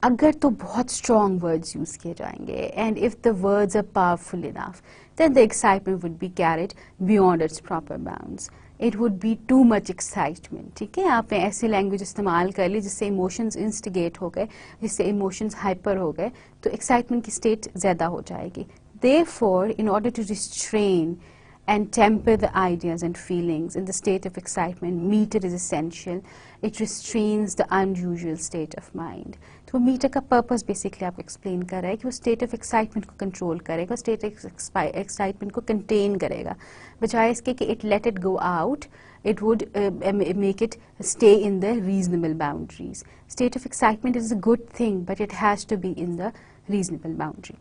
अगर तो बहुत strong words use किए जाएँगे and if the words are powerful enough then the excitement would be carried beyond its proper bounds it would be too much excitement ठीक है? आपने ऐसी language इस्तेमाल कर ली जिससे इमोशंस इंस्टिगेट हो गए, जिससे इमोशंस हाइपर हो गए तो एक्साइटमेंट की स्टेट ज़्यादा हो जाएगी। They for in order to restrain and temper the ideas and feelings in the state of excitement. Meter is essential. It restrains the unusual state of mind. तो metre का purpose basically आपको explain कर रहा है कि वो state of excitement को control करेगा स्टेट ऑफ एक्साइटमेंट को कंटेन करेगा बजाय इसके कि it let it go out it would uh, make it stay in the reasonable boundaries. State of excitement is a good thing, but it has to be in the reasonable boundary.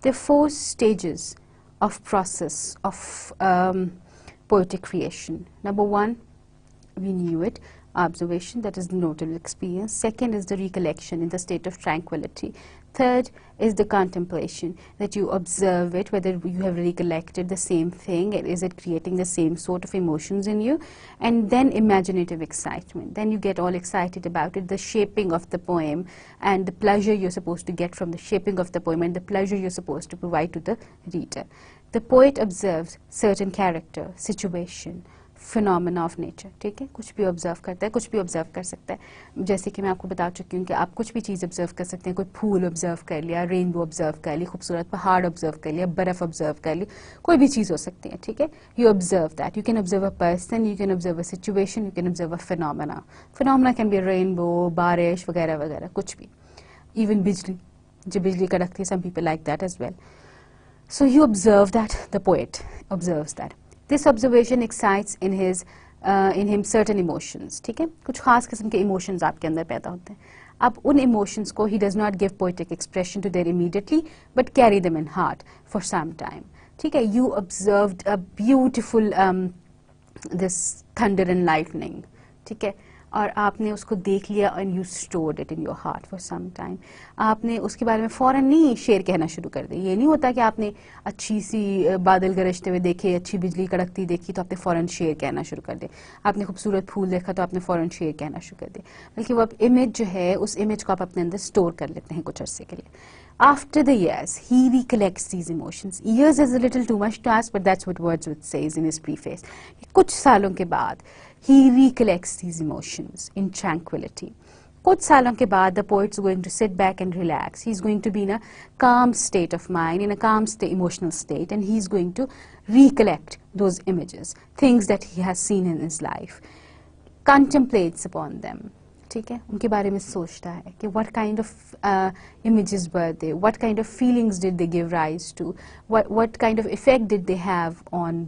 There are four stages of process of um, poetic creation. Number one, we knew it, observation, that is the notable experience. Second is the recollection in the state of tranquility. Third is the contemplation, that you observe it, whether you have recollected the same thing, is it creating the same sort of emotions in you, and then imaginative excitement. Then you get all excited about it, the shaping of the poem, and the pleasure you're supposed to get from the shaping of the poem, and the pleasure you're supposed to provide to the reader. The poet observes certain character, situation, phenomena of nature ठीक है? कुछ भी observe करता है कुछ भी observe कर सकता है। जैसे कि मैं आपको बता चुकी हूँ कि आप कुछ भी चीज़ ऑब्ज़र्व कर सकते हैं। कोई फूल ऑब्ज़र्व कर लिया रेनबो ऑब्ज़र्व कर ली खूबसूरत पहाड़ ऑब्ज़र्व कर लिया बर्फ़ ऑब्ज़र्व कर ली कोई भी चीज़ हो सकती है ठीक है? You observe that you can observe a person you can observe a situation you can observe a phenomena phenomena can be rainbow बारिश वगैरह वगैरह कुछ भी. इवन बिजली. जो बिजली कड़कती है some people like that as well So you observe that, the poet observes that. This observation excites in his uh, in him certain emotions. ठीक है कुछ खास किस्म के emotions आपके अंदर पैदा होते हैं अब उन emotions को he does not give poetic expression to them immediately but carry them in heart for some time. ठीक है you observed a beautiful um, this thunder and lightning. ठीक है और आपने उसको देख लिया and you stored it in your heart for some time आपने उसके बारे में फ़ौरन नहीं शेर कहना शुरू कर दिया। ये नहीं होता कि आपने अच्छी सी बादल गरजते हुए देखे अच्छी बिजली कड़कती देखी तो आपने फ़ौरन शेर कहना शुरू कर दिया। आपने खूबसूरत फूल देखा तो आपने फ़ौरन शेर कहना शुरू कर दिया। बल्कि वो इमेज जो है उस इमेज को आप अपने अंदर स्टोर कर लेते हैं कुछ अरसे के लिए। After the years, he recollects these emotions. Years is a little too much to ask, but that's what Wordsworth says in his preface. कुछ सालों के बाद he recollects these emotions in tranquility. कुछ सालों के बाद the poet's going to sit back and relax. He's going to be in a calm state of mind, in a calm state, emotional state, and he's going to recollect those images, things that he has seen in his life, contemplates upon them. ठीक है उनके बारे में सोचता है कि what kind of uh, images were they, what kind of feelings did they give rise to, what, what kind of effect did they have on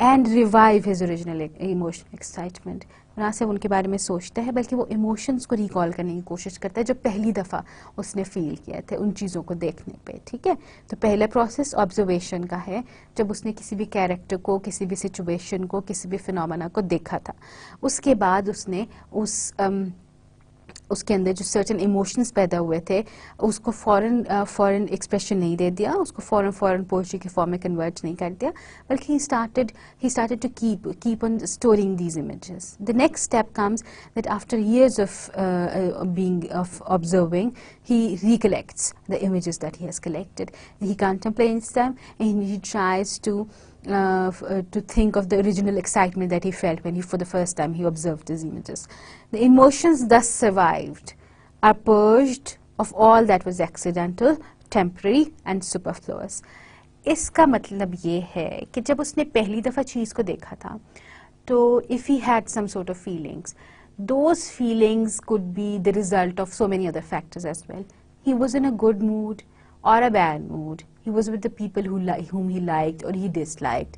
Revive his original e- emotional excitement. ना सिर्फ़ उनके बारे में सोचता है बल्कि वो emotions को रिकॉल करने की कोशिश करता है जो पहली दफ़ा उसने फील किया थे उन चीज़ों को देखने पे ठीक है तो पहला प्रोसेस ऑब्जर्वेशन का है जब उसने किसी भी कैरेक्टर को किसी भी सिचुएशन को किसी भी फिनोमेना को देखा था उसके बाद उसने उस um, उसके अंदर जो सर्टन इमोशंस पैदा हुए थे उसको फॉरेन फॉरेन एक्सप्रेशन नहीं दे दिया उसको फॉरेन फॉरेन पोइट्री के फॉर्म में कन्वर्ट नहीं कर दिया बल्कि he started he started to keep keep on storing these images the next step comes that after years of uh, uh, being of observing he recollects the images that he has collected he contemplates them and he tries to uh, f- uh, to think of the original excitement that he felt when he, for the first time, he observed these images. The emotions thus survived are purged of all that was accidental, temporary, and superfluous. इसका मतलब ये है कि जब उसने पहली दफ़ा चीज़ को देखा था तो if he had some sort of feelings, those feelings could be the result of so many other factors as well. He was in a good mood or a bad mood. He was with the people who li- whom he liked or he disliked.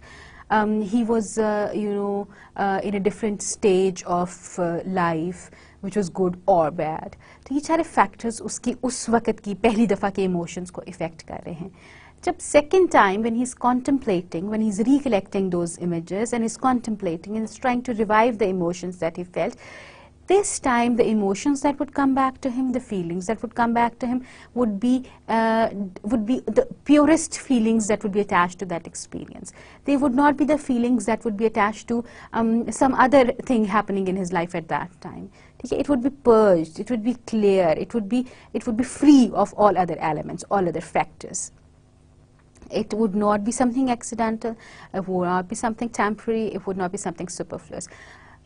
Um, he was, uh, you know, uh, in a different stage of uh, life, which was good or bad. तो ये सारे factors उसकी उस वक्त की पहली दफ़ा के emotions को affect कर रहे हैं जब second time when he's contemplating when he's recollecting those images and he's contemplating and is trying to revive the emotions that he felt this time the emotions that would come back to him, the feelings that would come back to him would be, uh, would be the purest feelings that would be attached to that experience. They would not be the feelings that would be attached to um, some other thing happening in his life at that time. It would be purged, it would be clear, it would be, it would be free of all other elements, all other factors it would not be something accidental, it would not be something temporary, it would not be something superfluous.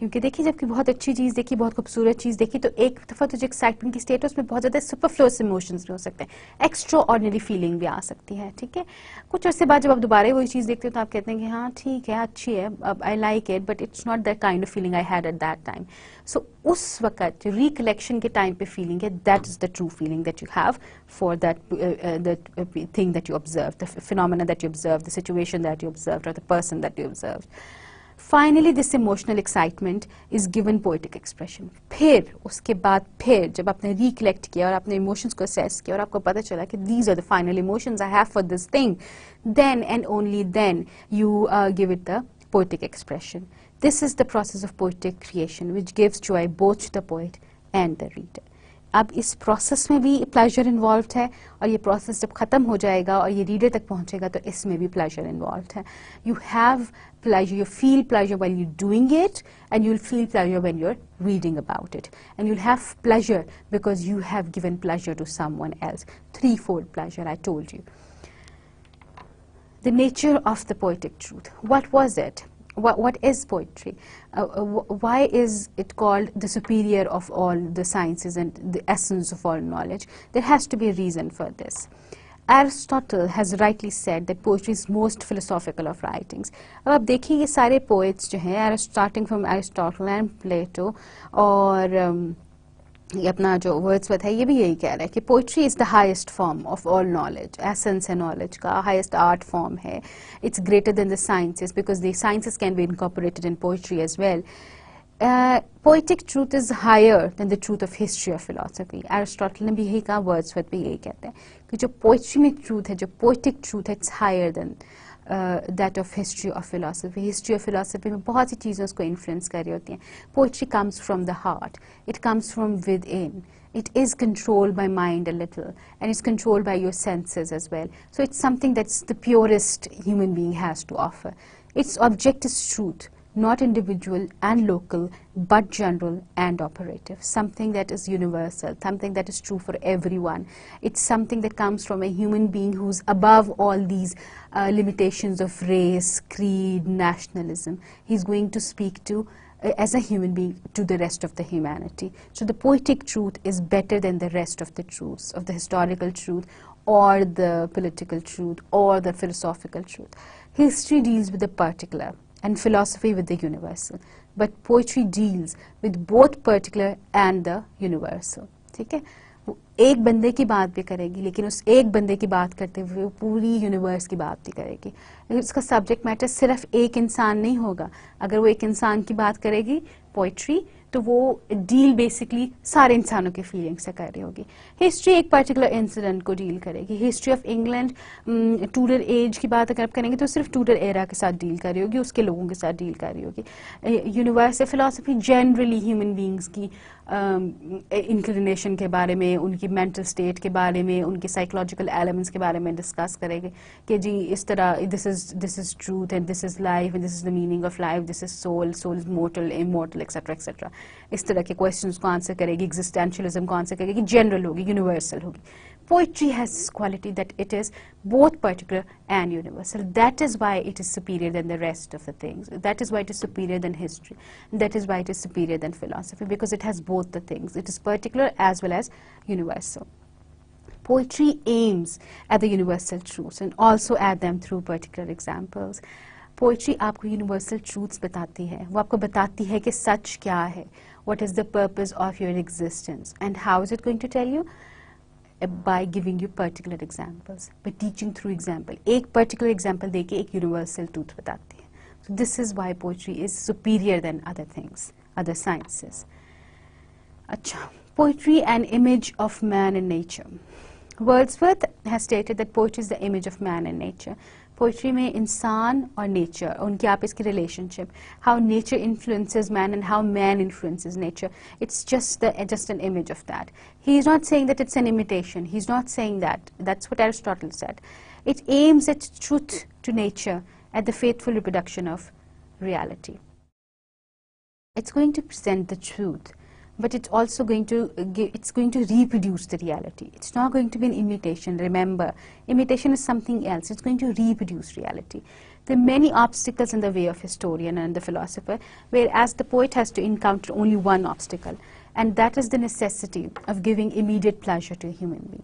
क्योंकि देखिए, जबकि बहुत अच्छी चीज़ देखी, बहुत खूबसूरत चीज़ देखी तो एक दफ़ा तो जो एक्साइटमेंट की स्टेट है उसमें बहुत ज़्यादा सुपरफ्लोस इमोशंस भी हो सकते हैं। एक्स्ट्रा ऑर्डनरी फीलिंग भी आ सकती है, ठीक है? कुछ अर्से बाद जब आप दोबारा वही चीज़ देखते हो तो आप कहते हैं कि हाँ ठीक है, अच्छी है, अब I like it but it's not that kind of feeling I had at that time so उस वक्त रिकलेक्शन के टाइम पे फीलिंग है that is the true feeling that you have for that thing that you observe the phenomena that you observe the situation that you observe the person that you observe finally this emotional excitement is given poetic expression फिर उसके बाद फिर जब आपने recollect किया और अपने emotions को असेस किया और आपको पता चला कि these are the final emotions I have for this thing then and only then you give it the poetic expression. This is the process of poetic creation which gives joy both to the poet and the reader. अब इस process में भी pleasure involve है और ये process जब ख़त्म हो जाएगा और ये रीडर तक पहुंचेगा तो इसमें भी प्लेजर इन्वॉल्व है you have pleasure, you feel pleasure while you're doing it, and you'll feel pleasure when you're reading about it. And you'll have pleasure because you have given pleasure to someone else. Threefold pleasure, I told you. The nature of the poetic truth. What was it? What, what is poetry? Uh, uh, wh- why is it called the superior of all the sciences and the essence of all knowledge? There has to be a reason for this. Aristotle has rightly said that poetry is most philosophical of writings. अब आप देखिए ये सारे poets जो हैं starting from Aristotle and Plato और um, ये अपना जो वर्ड्सवर्थ है, ये भी यही कह रहा है कि poetry is the highest form of all knowledge essence है नॉलेज का हाईएस्ट आर्ट फॉर्म है। It's greater than the sciences because the sciences can be incorporated in poetry as well poetic truth is higher than the truth of history of philosophy Aristotle ने भी यही कहा Wordsworth भी यही कहते हैं कि जो पोइट्री में ट्रूथ है, जो पोइटिक ट्रूथ है it's higher than that of history of philosophy history of philosophy में बहुत सी चीज़ें उसको इन्फ्लुएंस कर रही होती हैं poetry comes from the heart it comes from with in it is controlled by mind a little and it's controlled by your senses as well so it's something that's the purest human being has to offer its object is truth not individual and local, but general and operative. Something that is universal, something that is true for everyone. It's something that comes from a human being who's above all these uh, limitations of race, creed, nationalism. He's going to speak to uh, as a human being to the rest of the humanity. So the poetic truth is better than the rest of the truths, of the historical truth or the political truth or the philosophical truth. History deals with the particular and philosophy with the universal. But poetry deals with both particular and the universal. ठीक है वो एक बंदे की बात भी करेगी, लेकिन उस एक बंदे की बात करते हुए वो पूरी यूनिवर्स की बात भी करेगी उसका सब्जेक्ट मैटर सिर्फ़ एक इंसान नहीं होगा अगर वो एक इंसान की बात करेगी पोइट्री तो वो डील बेसिकली सारे इंसानों के फीलिंग से कर रही होगी। हिस्ट्री एक पर्टिकुलर इंसिडेंट को डील करेगी। History of England Tudor age की बात अगर आप करेंगे तो सिर्फ़ टूडर एरा के साथ डील कर रही होगी उसके लोगों के साथ डील कर रही होगी। Universal philosophy generally human beings की इंक्लिनेशन um, के बारे में उनकी मेंटल स्टेट के बारे में उनके साइकोलॉजिकल एलिमेंट्स के बारे में डिस्कस करेंगे कि जी इस तरह this is this is truth and this is life and this is the meaning of life this is soul soul is mortal immortal etcetera etcetera इस तरह के क्वेश्चंस को आंसर करेगी एग्जिस्टेंशियलिज्म को आंसर करेगी जनरल होगी यूनिवर्सल होगी poetry has this quality that it is both particular and universal. That is why it is superior than the rest of the things. That is why it is superior than history. That is why it is superior than philosophy because it has both the things. It is particular as well as universal. Poetry aims at the universal truths and also at them through particular examples. Poetry आपको universal truths बताती है वो आपको बताती है कि सच क्या है what is the purpose of your existence and how is it going to tell you by giving you particular examples by teaching through example एक particular example देके एक universal truth बताती है this is why poetry is superior than other things other sciences अच्छा poetry an image of man and nature Wordsworth has stated that poetry is the image of man and nature poetry में इंसान और nature उनकी आपस की relationship how nature influences man and how man influences nature it's just the just an image of that he is not saying that it's an imitation he's not saying that that's what aristotle said it aims at truth to nature at the faithful reproduction of reality it's going to present the truth but it's also going to give, it's going to reproduce the reality. It's not going to be an imitation. Remember, imitation is something else. It's going to reproduce reality. There are many obstacles in the way of historian and the philosopher, whereas the poet has to encounter only one obstacle, and that is the necessity of giving immediate pleasure to a human being.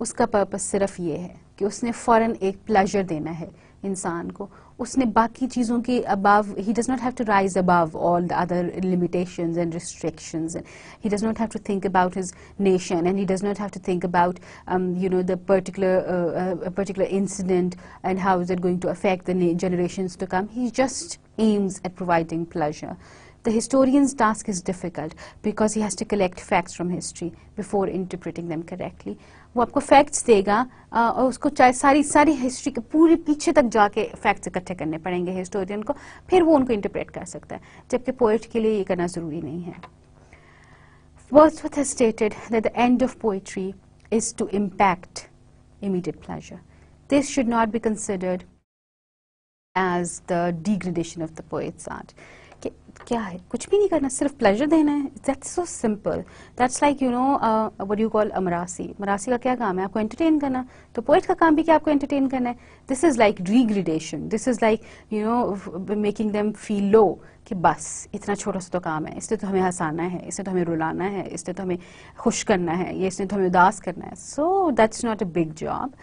उसका purpose सिर्फ ये है कि उसने फ़ौरन एक pleasure देना है इंसान को उसने बाकी चीज़ों के above he does not have to rise above all the other limitations and restrictions and he does not have to think about his nation and he does not have to think about um, you know the particular uh, uh, particular incident and how is it going to affect the generations to come he just aims at providing pleasure the historian's task is difficult because he has to collect facts from history before interpreting them correctly. वो आपको facts देगा और उसको चाहे सारी सारी history के पूरे पीछे तक जाके फैक्ट्स इकट्ठे करने पड़ेंगे हिस्टोरियन को फिर वो उनको इंटरप्रेट कर सकता है जबकि पोइट के लिए ये करना जरूरी नहीं है Wordsworth has stated that the end of poetry is to impact immediate pleasure. This should not be considered as the degradation of the poet's art. क्या है? कुछ भी नहीं करना, सिर्फ़ प्लेजर देना है। That's so simple that's like you know what you call अमरासी मरासी का क्या काम है? आपको एंटरटेन करना। तो पोइट का काम भी क्या आपको एंटरटेन करना है? This is like degradation this is like you know making them feel low कि बस, इतना छोटा सा तो काम है। इसने तो हमें हंसाना है, इसने तो हमें रुलाना है, इसने तो हमें खुश करना है, ये इसने तो हमें उदास करना है। So that's not a big job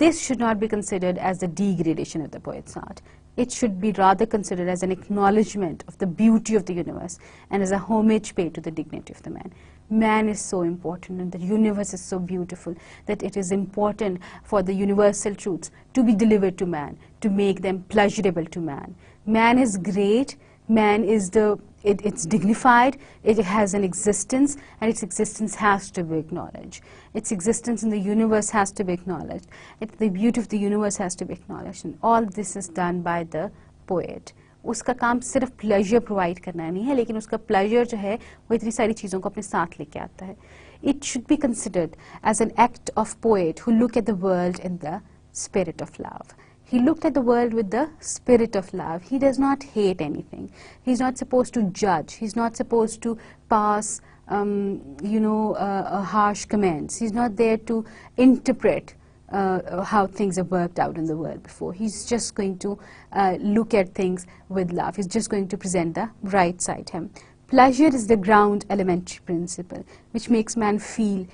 this should not be considered as the degradation of the poet's art. It should be rather considered as an acknowledgement of the beauty of the universe and as a homage paid to the dignity of the man. Man is so important and the universe is so beautiful that it is important for the universal truths to be delivered to man, to make them pleasurable to man. Man is great, man is the it, it's dignified, it has an existence, and its existence has to be acknowledged. Its existence in the universe has to be acknowledged. It, the beauty of the universe has to be acknowledged. And all this is done by the poet. उसका काम सिर्फ pleasure provide करना नहीं है लेकिन उसका pleasure जो है वो इतनी सारी चीज़ों को अपने साथ लेके आता है It should be considered as an act of poet who look at the world in the spirit of love. he looked at the world with the spirit of love. He does not hate anything. He's not supposed to judge. He's not supposed to pass, um, you know, uh, uh, harsh comments. He's not there to interpret uh, how things have worked out in the world before. He's just going to uh, look at things with love. He's just going to present the right side him. Pleasure is the ground elementary principle which makes man feel,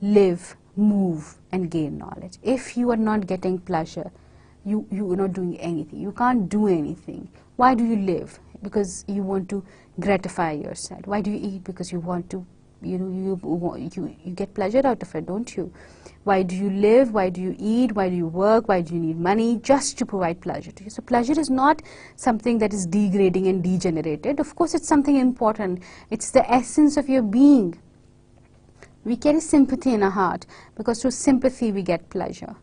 live, move and gain knowledge. If you are not getting pleasure, you, you are not doing anything. You can't do anything. Why do you live? Because you want to gratify yourself. Why do you eat? Because you want to, you know, you, you, you get pleasure out of it, don't you? Why do you live? Why do you eat? Why do you work? Why do you need money? Just to provide pleasure to you. So pleasure is not something that is degrading and degenerated. Of course, it's something important. It's the essence of your being. We carry sympathy in our heart because through sympathy we get pleasure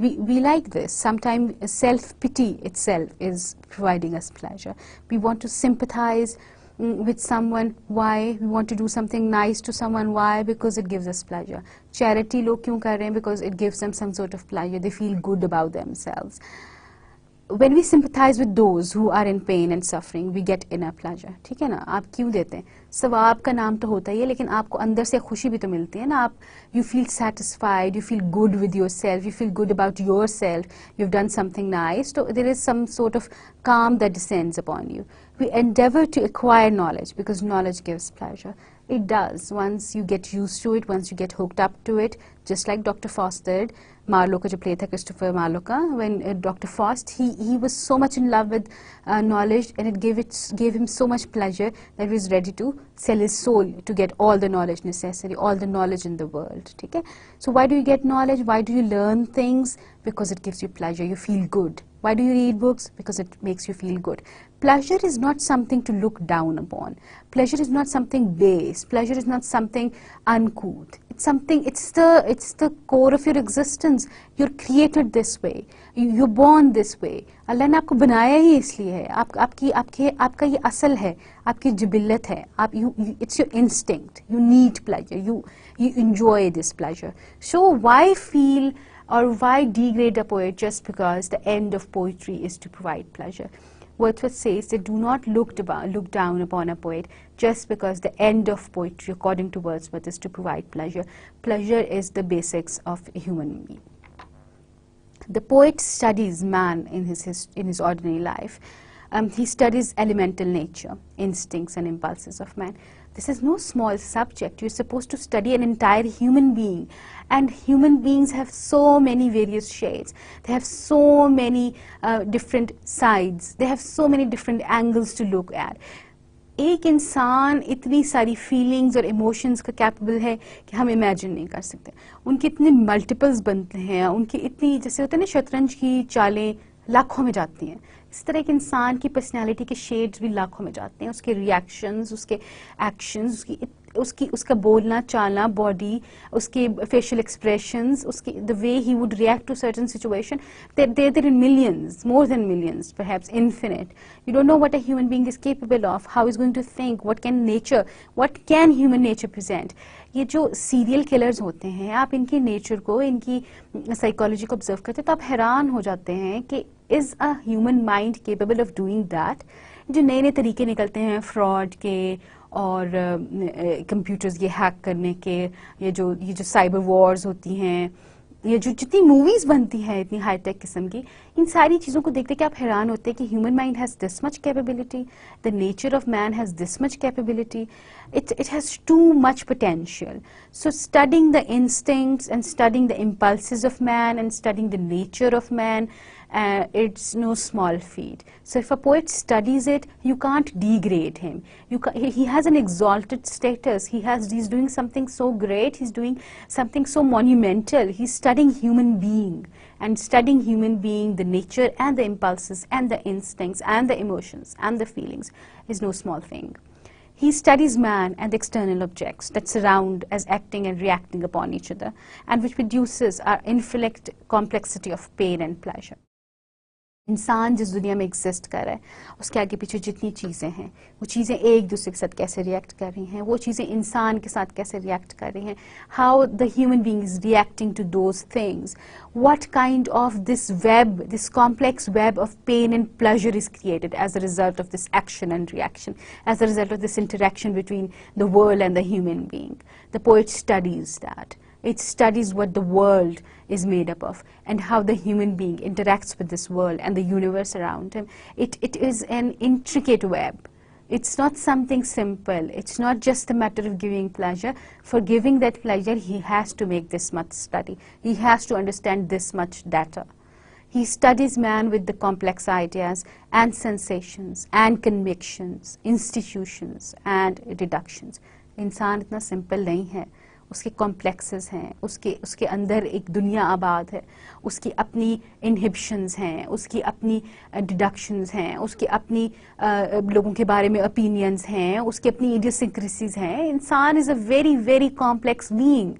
We, we like this. Sometimes self-pity itself is providing us pleasure. We want to sympathize mm, with someone. Why? We want to do something nice to someone. Why? Because it gives us pleasure. Charity log kyun kar rahe hain? Because it gives them some sort of pleasure. They feel good about themselves when we sympathize with those who are in pain and suffering, we get inner pleasure. ठीक है ना आप क्यों देते हैं सवाब का नाम तो होता ही है लेकिन आपको अंदर से खुशी भी तो मिलती है ना आप you feel satisfied you feel good with your self you feel good about your self you done something nice तो there is some sort of calm that descends upon you. We endeavor to acquire knowledge because knowledge gives pleasure. It does. Once you get used to it, once you get hooked up to it, just like Dr. Faustus did, Marlowe jo play tha Christopher Marlowe when uh, Dr. Faust, he, he was so much in love with uh, knowledge and it gave, it gave him so much pleasure that he was ready to sell his soul to get all the knowledge necessary, all the knowledge in the world. Okay? So why do you get knowledge? Why do you learn things? Because it gives you pleasure, you feel good. Why do you read books? Because it makes you feel good. Pleasure is not something to look down upon. Pleasure is not something base. Pleasure is not something uncouth something it's the it's the core of your existence you're created this way you, you're born this way अल्लाह ने आपको बनाया ही इसलिए है आप आपकी आपके आपका ये असल है आपकी जिबिल्लत है आप you it's your instinct you need pleasure you you enjoy this pleasure so why feel or why degrade a poet just because the end of poetry is to provide pleasure Wordsworth says they do not look, look down upon a poet just because the end of poetry, according to Wordsworth, is to provide pleasure. Pleasure is the basics of a human being. The poet studies man in his, his in his ordinary life. Um, he studies elemental nature, instincts and impulses of man. This is no small subject. You're supposed to study an entire human being. And human beings have so many various shades. They have so many uh, different sides. They have so many different angles to look at. एक इंसान इतनी सारी feelings और emotions का capable है कि हम imagine नहीं कर सकते उनके इतने मल्टीपल्स बनते हैं उनकी इतनी जैसे होता है ना शतरंज की चालें लाखों में जाती हैं इस तरह के इंसान की पर्सनैलिटी के शेड्स भी लाखों में जाते हैं उसके रिएक्शंस उसके एक्शंस उसकी उसकी उसका बोलना चालना बॉडी उसके फेशियल एक्सप्रेशंस उसके the way he would react to certain situation there there in millions more than millions perhaps infinite you don't know what a human being is capable of how is going to think what can nature what can human nature present ये जो serial killers होते हैं आप इनकी nature को इनकी psychology को observe करते हैं तो आप हैरान हो जाते हैं कि is a human mind capable of doing that जो नए नए तरीके निकलते हैं फ्रॉड के और कंप्यूटर्स uh, ये हैक करने के ये जो ये जो साइबर वॉर्स होती हैं ये जो जितनी मूवीज़ बनती हैं, इतनी हाईटेक किस्म की, इन सारी चीज़ों को देखते कि आप हैरान होते हैं कि human mind has this much capability the nature of man has this much capability it it has too much potential so studying the instincts and studying the impulse of man and studying the nature of man uh, it's no small feat. So if a poet studies it, you can't degrade him. Ca he has an exalted status. He has he's doing something so great. He's doing something so monumental. He's studying human being and studying human being, the nature and the impulses and the instincts and the emotions and the feelings is no small thing. He studies man and the external objects that surround as acting and reacting upon each other and which produces our infinite complexity of pain and pleasure. इंसान जिस दुनिया में exist कर रहा है उसके आगे पीछे जितनी चीज़ें हैं वो चीज़ें एक दूसरे के साथ कैसे रिएक्ट कर रही हैं वो चीज़ें इंसान के साथ कैसे रिएक्ट कर रही हैं how the human being is reacting to those things what kind of this web, this complex web of pain and pleasure is created as a result of this action and reaction, as a result of this interaction between the world and the human being. The poet studies that. It studies what the world is made up of and how the human being interacts with this world and the universe around him. It, it is an intricate web. It's not something simple. It's not just a matter of giving pleasure. For giving that pleasure, he has to make this much study. He has to understand this much data. He studies man with the complex ideas and sensations and convictions, institutions and deductions. इंसान इतना simple नहीं है उसके complexes हैं, उसके उसके अंदर एक दुनिया आबाद है, उसकी अपनी इनहिबिशंस हैं, उसकी अपनी डिडक्शंस हैं, उसकी अपनी लोगों के बारे में ओपिनियंस हैं, उसकी अपनी इडियोसिक्रेसीज हैं। इंसान is a very very complex being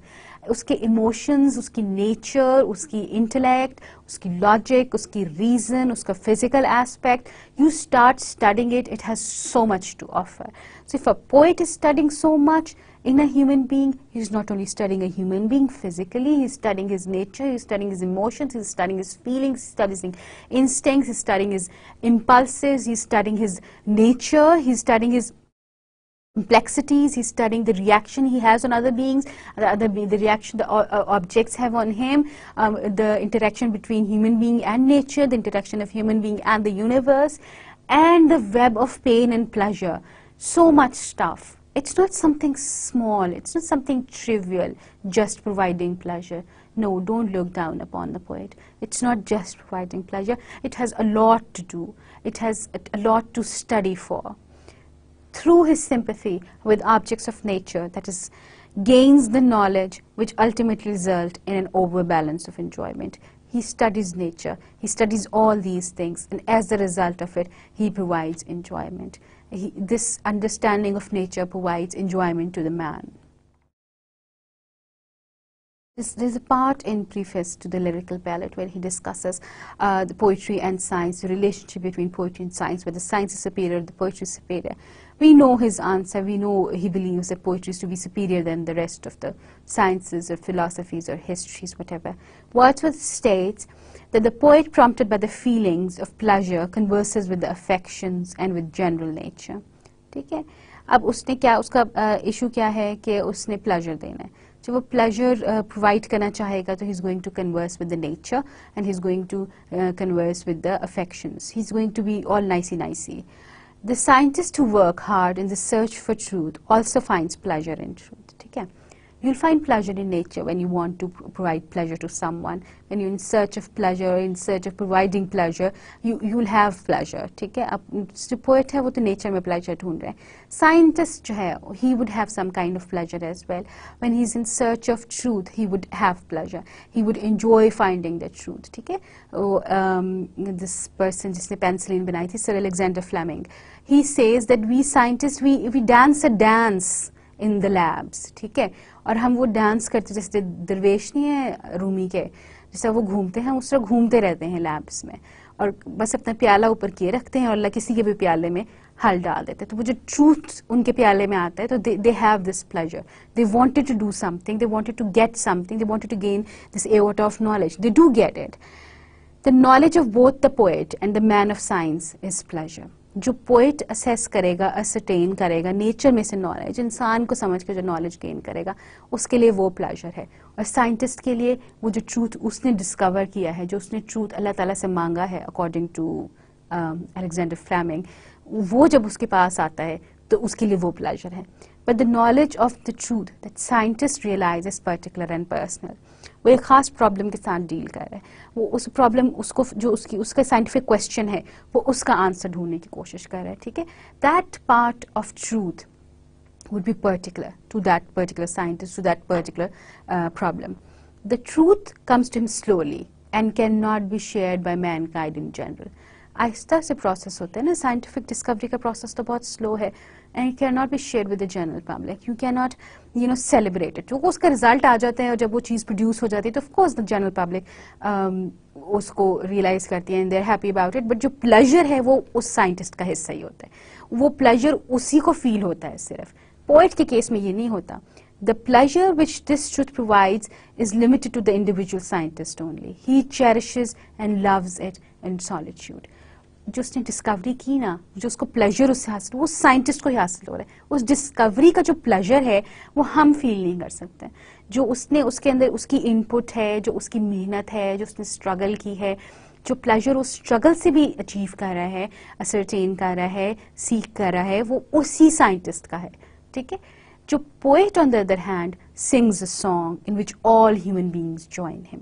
उसके इमोशंस उसकी नेचर उसकी इंटेलेक्ट उसकी लॉजिक उसकी रीजन उसका physical aspect you start studying it it has so much to offer so if a poet is studying so much in a human being, he's not only studying a human being physically, he's studying his nature, he's studying his emotions, he's studying his feelings, he's studying instincts, he's studying his impulses, he's studying his nature, he's studying his complexities he's studying the reaction he has on other beings the other the reaction the uh, objects have on him um, the interaction between human being and nature the interaction of human being and the universe and the web of pain and pleasure. So much stuff it's not something small. It's not something trivial just providing pleasure. No don't look down upon the poet. It's not just providing pleasure. It has a lot to do. It has a lot to study for. Through his sympathy with objects of nature, that is, gains the knowledge which ultimately result in an overbalance of enjoyment. He studies nature, he studies all these things, and as a result of it, he provides enjoyment. He, this understanding of nature provides enjoyment to the man. There's, a part in preface to the lyrical ballad where he discusses uh, the poetry and science, the relationship between poetry and science, where the science is superior, the poetry is superior. We know his answer. We know he believes that poetry is to be superior than the rest of the sciences or philosophies or histories, whatever. Wordsworth states that the poet, prompted by the feelings of pleasure, converses with the affections and with general nature. ठीक है अब उसने क्या उसका issue uh, क्या है कि उसने प्लेजर देना है जो वो प्लेजर प्रोवाइड uh, करना चाहेगा तो ही is going to converse with the nature and he is going to converse with the affections he is going to be all नाइसी नाइसी The scientist who work hard in the search for truth also finds pleasure in truth. ठीक है You'll find pleasure in nature when you want to provide pleasure to someone. When you're in search of pleasure, in search of providing pleasure, you you'll have pleasure. ठीक है अब जो poet है वो तो nature में pleasure ढूंढ रहे हैं. Scientist जो है he would have some kind of pleasure as well. When he's in search of truth, he would have pleasure. He would enjoy finding the truth. ठीक है oh, um, this person जिसने penicillin बनाई थी Sir Alexander Fleming. He says that we scientists we we dance a dance in the labs. ठीक है और हम वो डांस करते, जैसे दरवेश नहीं है, रूमी के, जैसे वो घूमते हैं उस तरह घूमते रहते हैं लैब्स में। और बस अपना प्याला ऊपर किए रखते हैं और अल्लाह किसी के भी प्याले में हल डाल देते हैं। तो वो जो ट्रूथ उनके प्याले में आता है तो they have this pleasure they wanted to do something they wanted to get something they wanted to gain this एवट of knowledge they do get it the knowledge of both the poet and the man of science is pleasure जो poet assess करेगा ascertain करेगा nature में से knowledge इंसान को समझ के जो नॉलेज गेन करेगा, उसके लिए वो प्लेजर है। और साइंटिस्ट के लिए वो जो ट्रूथ उसने डिस्कवर किया है, जो उसने ट्रूथ अल्लाह ताला से मांगा है अकॉर्डिंग टू अलेक्जेंडर फ्लैमिंग वो जब उसके पास आता है तो उसके लिए वो प्लेजर है but the knowledge of the truth that scientist realize is particular and personal वो एक खास प्रॉब्लम के साथ डील कर रहा है वो उस प्रॉब्लम उसको जो उसकी उसका साइंटिफिक क्वेश्चन है वो उसका आंसर ढूँढने की कोशिश कर रहा है ठीक है that part of truth would be particular to that particular scientist, to that particular uh, problem. The truth comes to him slowly and cannot be shared by mankind in general. आहिस्ता से प्रोसेस होते हैं ना। Scientific discovery का process तो बहुत slow है and you can not be share with the general public you can not you know celebrate it उसका रिज़ल्ट आ जाता है और जब वो चीज़ प्रोड्यूस हो जाती है तो of course the general public उसको रियलाइज़ करती है and they're happy about it but जो प्लेजर है, वो उस साइंटिस्ट का हिस्सा ही होता है। वो प्लेजर उसी को फील होता है सिर्फ़। पोइट के केस में ये नहीं होता। The pleasure which this truth provides is limited to the individual scientist only. He cherishes and loves it in solitude. जो उसने डिस्कवरी की ना, जो उसको प्लेजर उससे हासिल, वो साइंटिस्ट को ही हासिल हो रहा है। उस डिस्कवरी का जो प्लेजर है, वो हम फील नहीं कर सकते। जो उसने उसके अंदर उसकी इनपुट है, जो उसकी मेहनत है, जो उसने स्ट्रगल की है, जो प्लेजर उस स्ट्रगल से भी अचीव कर रहा है असरटेन कर रहा है सीख कर रहा है, वो उसी साइंटिस्ट का है, ठीक है? जो poet on the other hand sings a song in which all human beings join him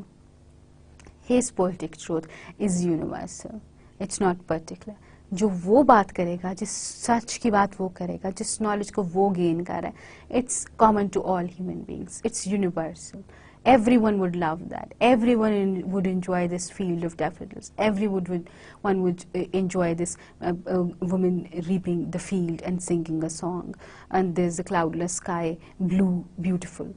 his poetic truth is universal. It's not particular. जो वो बात करेगा जिस सच की बात वो करेगा जिस नॉलेज को वो गेन कर रहा है it's common to all human beings it's universal everyone would love that. Everyone in, would enjoy this field of daffodils. Everyone would, one would uh, enjoy this uh, uh, woman reaping the field and singing a song. And there's a cloudless sky, blue, beautiful.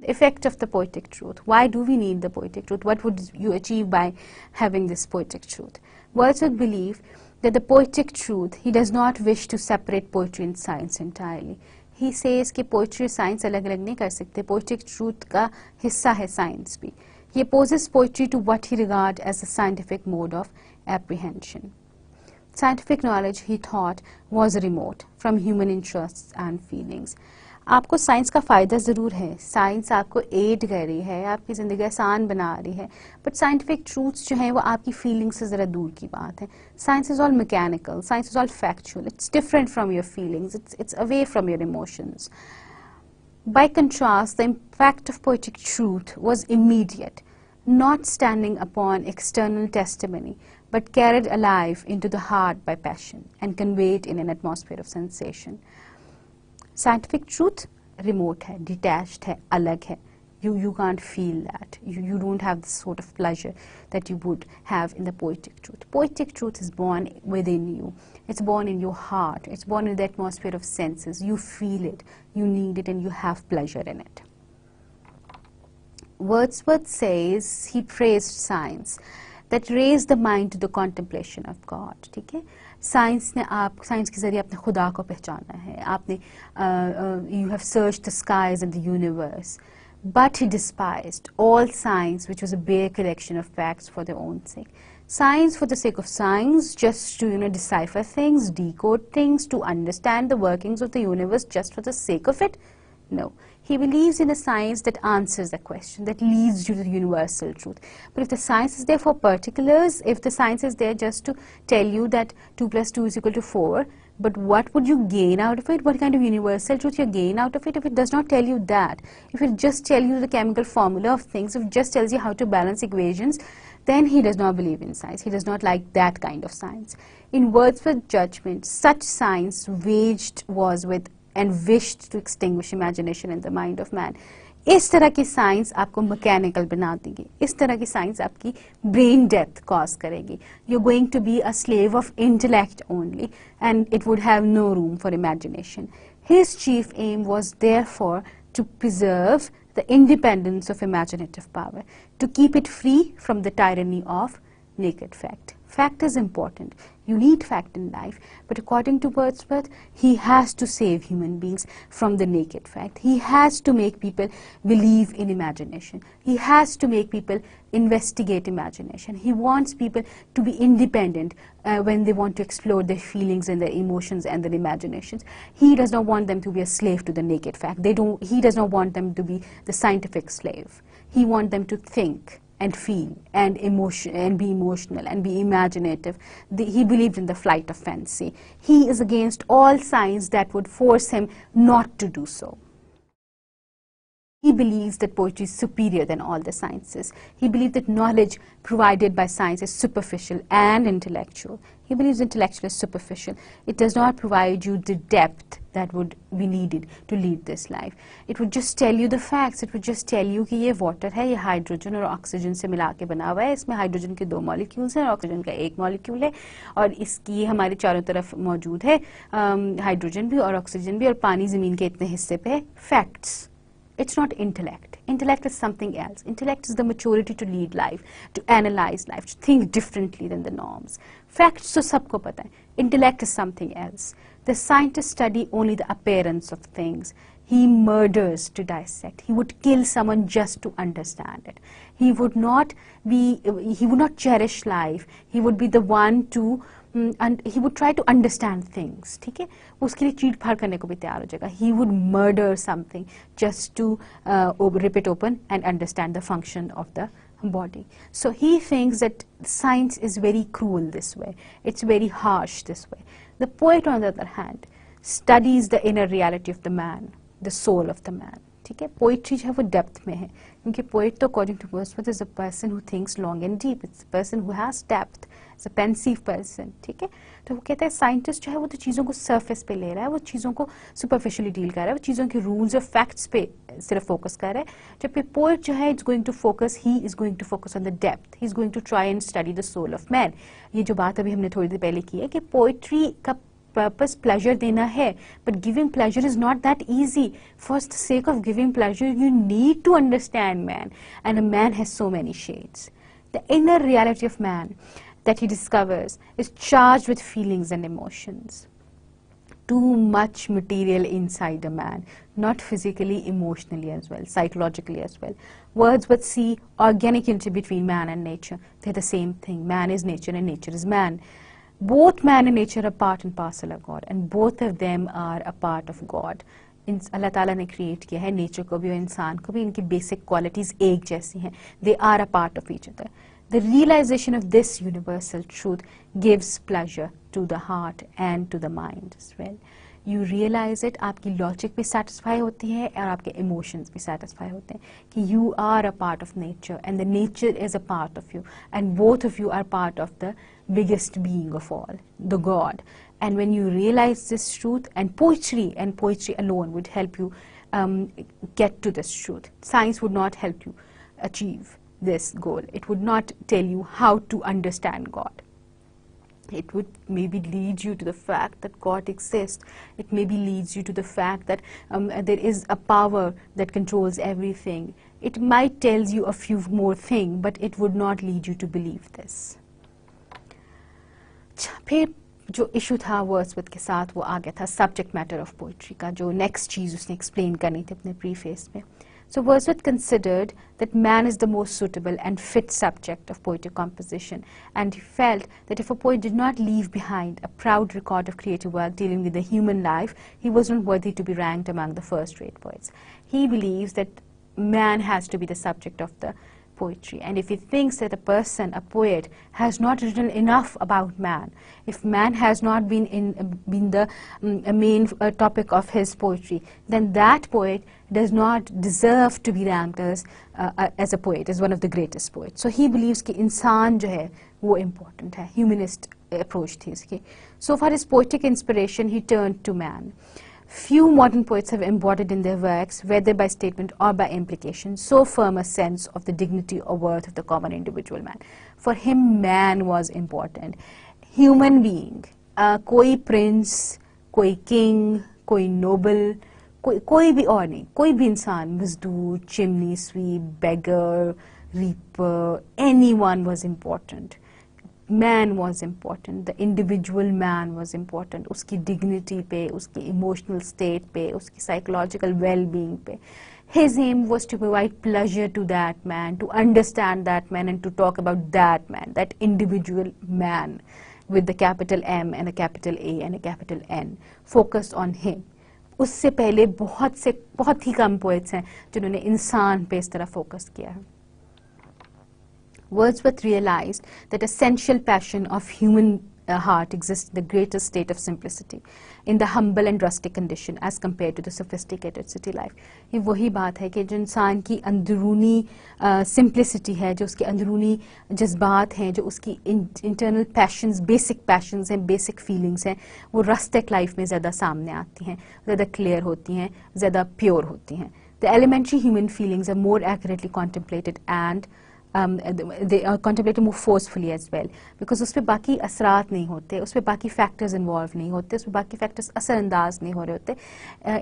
The effect of the poetic truth. Why do we need the poetic truth? What would you achieve by having this poetic truth? Wordsworth believe that the poetic truth, he does not wish to separate poetry and science entirely. He says कि poetry science अलग अलग नहीं कर सकते poetic truth का हिस्सा है science भी He opposes poetry to what he regards as a scientific mode of apprehension. Scientific knowledge, he thought, was remote from human interests and feelings. आपको साइंस का फ़ायदा ज़रूर है साइंस आपको एड कर रही है आपकी ज़िंदगी आसान बना रही है बट साइंटिफिक ट्रूथ्स जो हैं वो आपकी फीलिंग्स से ज़रा दूर की बात है science is all mechanical science is all factual it's different from your feelings it's it's away from your emotions By contrast, the impact of poetic truth was immediate, not standing upon external testimony, but carried alive into the heart by passion and conveyed in an atmosphere of sensation. scientific truth remote hai, detached hai, alag hai. You, you can't feel that. You, you don't have the sort of pleasure that you would have in the poetic truth. Poetic truth is born within you. It's born in your heart. It's born in the atmosphere of senses. You feel it, you need it, and you have pleasure in it. Wordsworth says he praised science that raised the mind to the contemplation of God. Okay? Science ने आप science के ज़रिए अपने खुदा को पहचाना है आपने you have search the skies and the universe but he despised all science which was a bare collection of facts for their own sake science for the sake of science just to you know decipher things decode things to understand the workings of the universe just for the sake of it no he believes in a science that answers the question, that leads you to the universal truth. But if the science is there for particulars, if the science is there just to tell you that 2 plus 2 is equal to 4, but what would you gain out of it? What kind of universal truth you gain out of it if it does not tell you that? If it just tells you the chemical formula of things, if it just tells you how to balance equations, then he does not believe in science. He does not like that kind of science. In Wordsworth's judgment, such science waged was with and wished to extinguish imagination in the mind of man. इस तरह की science आपको mechanical बना देगी इस तरह की science आपकी ब्रेन डेथ कॉज करेगी you going to be a slave of intellect only and it would have no room for imagination his chief aim was therefore to preserve the independence of imaginative power, to keep it free from the tyranny of naked fact. Fact is important. You need fact in life. But according to Wordsworth, he has to save human beings from the naked fact. He has to make people believe in imagination. He has to make people investigate imagination. He wants people to be independent uh, when they want to explore their feelings and their emotions and their imaginations. He does not want them to be a slave to the naked fact. They don't, he does not want them to be the scientific slave. He wants them to think and feel and emotion and be emotional and be imaginative. The, he believed in the flight of fancy. He is against all signs that would force him not to do so. He believes that poetry is superior than all the sciences. He believes that knowledge provided by science is superficial and intellectual. He believes intellectual is superficial. It does not provide you the depth that would be needed to lead this life. It would just tell you the facts. It would just tell you कि ये water है ये hydrogen और oxygen से मिला के बना हुआ है इसमें hydrogen के दो molecules हैं और oxygen का एक molecule है और इसकी हमारे चारों तरफ मौजूद है hydrogen भी और oxygen भी और पानी ज़मीन के इतने हिस्से पे है facts it's not intellect. Intellect is something else. Intellect is the maturity to lead life, to analyze life, to think differently than the norms. Facts to sabko pata hai. Intellect is something else. The scientists study only the appearance of things. he murders to dissect. He would kill someone just to understand it. He would not be, he would not cherish life. He would be the one to, mm, he would try to understand things. ठीक है उसके लिए cheat फाड़ करने को भी तैयार हो जाएगा murder something just to uh, rip it open and understand the function of the body. So he thinks that science is very cruel this way. It's very harsh this way. The poet, on the other hand, studies the inner reality of the man the soul of the man ठीक है poetry जो है वो depth में है क्योंकि poet तो according to Wordsworth is a person who thinks long and deep it's person who has depth is a pensive person ठीक है? तो वो कहता है साइंटिस्ट जो है, वो तो चीज़ों को सरफेस पे ले रहा है, वो चीज़ों को सुपरफिशियली डील कर रहा है, वो चीज़ों के रूल्स और फैक्ट्स पे सिर्फ़ फोकस कर रहा है। जबकि पोइट जो है it's going to focus he is going to focus on the depth he is going to try and study the soul of man ये जो बात अभी हमने थोड़ी देर पहले की है कि पोइट्री का purpose प्लेजर देना है but giving pleasure is not that easy for the sake of giving pleasure, you need to understand man, and a man has so many shades. The inner reality of man that he discovers is charged with feelings and emotions too much material inside a man, not physically, emotionally as well, psychologically as well. Wordsworth see organic unity between man and nature. They're the same thing. Man is nature and nature is man both man and nature are part and parcel of God and both of them are a part of God. Allah ताला ने create किया है nature को भी और इंसान को भी इनकी बेसिक क्वालिटीज एक जैसी हैं they are a part of each other the realisation of this universal truth gives pleasure to the heart and to the mind well you realise it आपकी लॉजिक भी सेटिस्फाई होती है और आपके इमोशंस भी सेटिस्फाई होते हैं कि you are a part of nature and the nature is a part of you and both of you are part of the biggest being of all, the God. And when you realize this truth, and poetry and poetry alone would help you um, get to this truth. Science would not help you achieve this goal. It would not tell you how to understand God. It would maybe lead you to the fact that God exists. It maybe leads you to the fact that um, there is a power that controls everything. It might tell you a few more things, but it would not lead you to believe this. अच्छा फिर जो issue था Wordsworth के साथ वो आ गया था subject matter of poetry का जो नेक्स्ट चीज़ उसने एक्सप्लेन करनी थी अपने प्रीफेस में so Wordsworth considered that man is the most suitable and fit subject of poetic composition, and he felt that if a poet did not leave behind a proud record of creative work dealing with the human life, he wasn't worthy to be ranked among the first-rate poets. He believes that man has to be the subject of the poetry. And if he thinks that a person, a poet, has not written enough about man, if man has not been, in, been the um, main uh, topic of his poetry, then that poet does not deserve to be ranked as, uh, uh as a poet, as one of the greatest poets. So he believes that insan jo important hai, humanist approach thi. So for his poetic inspiration, he turned to man. Few modern poets have embodied in their works, whether by statement or by implication, so firm a sense of the dignity or worth of the common individual man. For him, man was important. Human being, uh, koi prince, koi king, koi noble, कोई कोई भी और नहीं कोई भी इंसान मजदूर chimney SVEEP beggar, reaper, anyone was important man was important, the individual man was important, uski dignity pe, uski emotional state pe, uski psychological well-being pe. His aim was to provide pleasure to that man, to understand that man and to talk about that man, that individual man with the capital M and a capital A and a capital N, focused on him. उससे पहले बहुत से बहुत ही कम poets हैं जिन्होंने इंसान पे इस तरह फोकस किया है Wordsworth realized that essential passion of human uh, heart exists in the greatest state of simplicity, in the humble and rustic condition as compared to the sophisticated city life. ये वही बात है कि जो इंसान की अंदरूनी सिंप्लिसिटी uh, है जो उसके अंदरूनी जज्बात हैं जो उसकी इंटरनल पैशंस बेसिक पैशंस हैं बेसिक फीलिंग्स हैं वो रस्टिक लाइफ में ज़्यादा सामने आती हैं ज़्यादा क्लियर होती हैं ज़्यादा प्योर होती हैं The elementary human feelings are more accurately contemplated and um, are contemplated more forcefully as well. Because उस पर बाकी असरात नहीं होते उस पर बाकी फैक्टर्स इन्वॉल्व नहीं होते उस पर बाकी फैक्टर्स असरअंदाज नहीं हो रहे होते।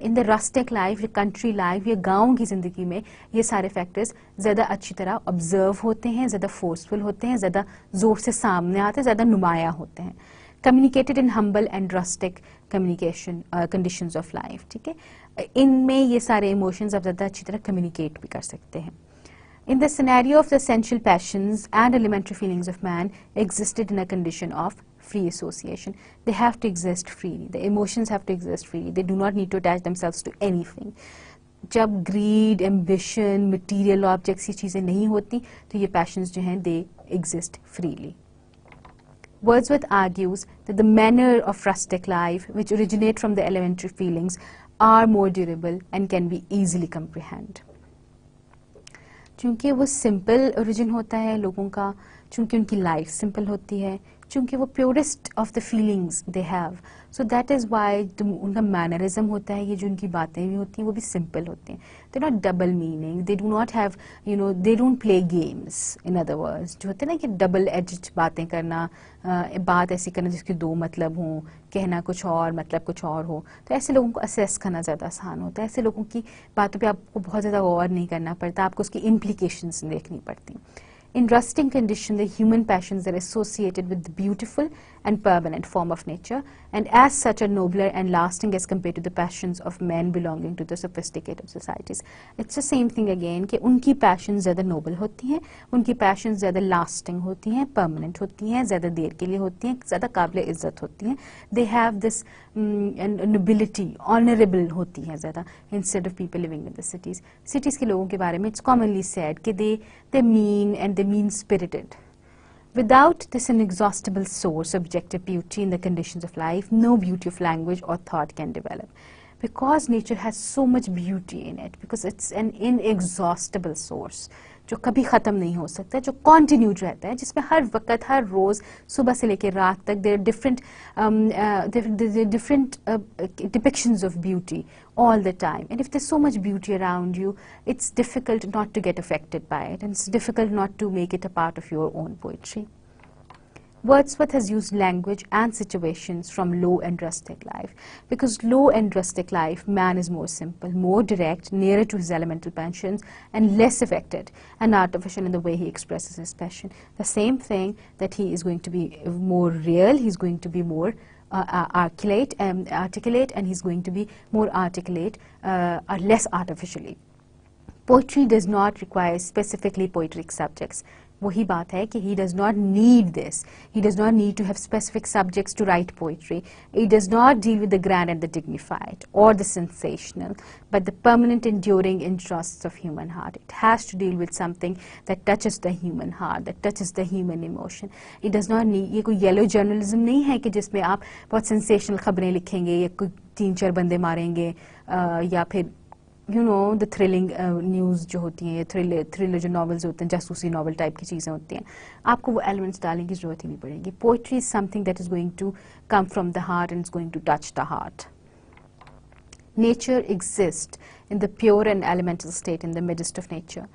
इन द रस्टिक लाइफ या कंट्री लाइफ या गाँव की ज़िंदगी में ये सारे फैक्टर्स ज़्यादा अच्छी तरह ऑब्ज़र्व होते हैं ज़्यादा फोर्सफुल होते हैं ज़्यादा ज़ोर से सामने आते हैं ज़्यादा नुमाया होते हैं। In humble and rustic communication uh, conditions of life ठीक है? इनमें ये सारे emotions आप ज़्यादा अच्छी तरह communicate भी कर सकते हैं। In the scenario of the essential passions and elementary feelings of man existed in a condition of free association. They have to exist freely. The emotions have to exist freely. They do not need to attach themselves to anything. जब greed, ambition, material objects ये चीज़ें नहीं होती तो ये passions जो हैं they exist freely. Wordsworth argues that the manner of rustic life, which originate from the elementary feelings, are more durable and can be easily comprehended. चूँकि वो सिंपल ओरिजिन होता है लोगों का चूँकि उनकी लाइफ सिंपल होती है। चूँकि वो purest of the feelings they have so that is why उनका मैनरिज्म होता है, ये जो उनकी बातें भी होती हैं, वो भी सिंपल होती हैं. They not double meaning they do not have you know they don't play games in other words जो होते हैं ना कि डबल एज बातें करना बात ऐसी करना जिसके दो मतलब हों, कहना कुछ और मतलब कुछ और हो. तो ऐसे लोगों को असेस करना ज़्यादा आसान होता है. ऐसे लोगों की बातों पर आपको बहुत ज़्यादा गौर नहीं करना पड़ता. आपको उसकी इम्प्लीकेशंस देखनी पड़ती In rusting condition, the human passions are associated with the beautiful and permanent form of nature, and as such are nobler and lasting as compared to the passions of men belonging to the sophisticated societies. It's the same thing again कि उनकी passions ज़्यादा noble होती हैं, उनकी passions ज़्यादा lasting होती हैं, permanent होती हैं, ज़्यादा देर के लिए होती हैं, ज़्यादा काबिल इज़्ज़त होती हैं. They have this um, nobility, honorable होती हैं ज़्यादा instead of people living in the cities. Cities के लोगों के बारे में it's commonly said कि they they mean and they mean spirited. Without this inexhaustible source objective beauty in the conditions of life, no beauty of language or thought can develop. Because nature has so much beauty in it, because it's an inexhaustible source, जो कभी ख़त्म नहीं हो सकता जो continued रहता है जिसमें हर वक्त हर रोज़ सुबह से लेकर रात तक देर different different depictions of beauty all the time. And if there's so much beauty around you, it's difficult not to get affected by it, and it's difficult not to make it a part of your own poetry. Wordsworth has used language and situations from low and rustic life. Because low and rustic life, man is more simple, more direct, nearer to his elemental passions, and less affected and artificial in the way he expresses his passion. The same thing that he is going to be more real, he's going to be more uh, uh articulate, um, articulate, and he's going to be more articulate uh, or less artificially. Poetry does not require specifically poetic subjects. वही बात है कि he does not need this. He does not need to have specific subjects to write poetry. He does not deal with the grand and the dignified or the sensational, but the permanent enduring interests of human heart. It has to deal with something that touches the human heart, that touches the human emotion. It does not need, ये कोई yellow journalism नहीं है कि जिसमें आप बहुत sensational खबरें लिखेंगे या कोई तीन चार बंदे मारेंगे या फिर you know the thrilling news जो होती हैं थ्रिलर थ्रिलर जो नॉवल्स होते हैं जासूसी नॉवल टाइप की चीज़ें होती हैं आपको वो एलिमेंट्स डालने की जरूरत ही नहीं पड़ेगी poetry is something that is going to come from the heart and is going to touch the heart Nature exists in the pure and elemental state in the midst of nature.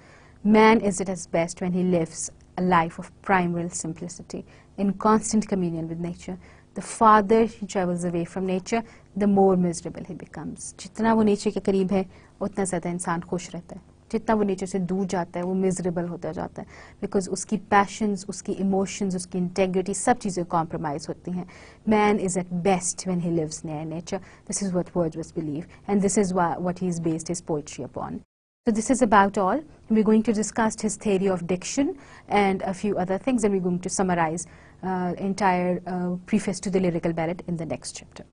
Man is at his best when he lives a life of primal simplicity, in constant communion with nature. The farther he travels away from nature, the more miserable he becomes. जितना वो nature के करीब है उतना ज़्यादा इंसान खुश रहता है जितना वो नेचर से दूर जाता है वो मिजरेबल होता जाता है बिकॉज उसकी पैशंस उसकी इमोशंस उसकी इंटेग्रिटी सब चीज़ें कॉम्प्रोमाइज होती हैं man is at best when he lives near nature this is what words believe and this is what he is based his poetry upon So this is about all. We're going to discuss his theory of diction and a few other things and we're going to summarize uh, entire uh, preface to the lyrical ballad in the next chapter.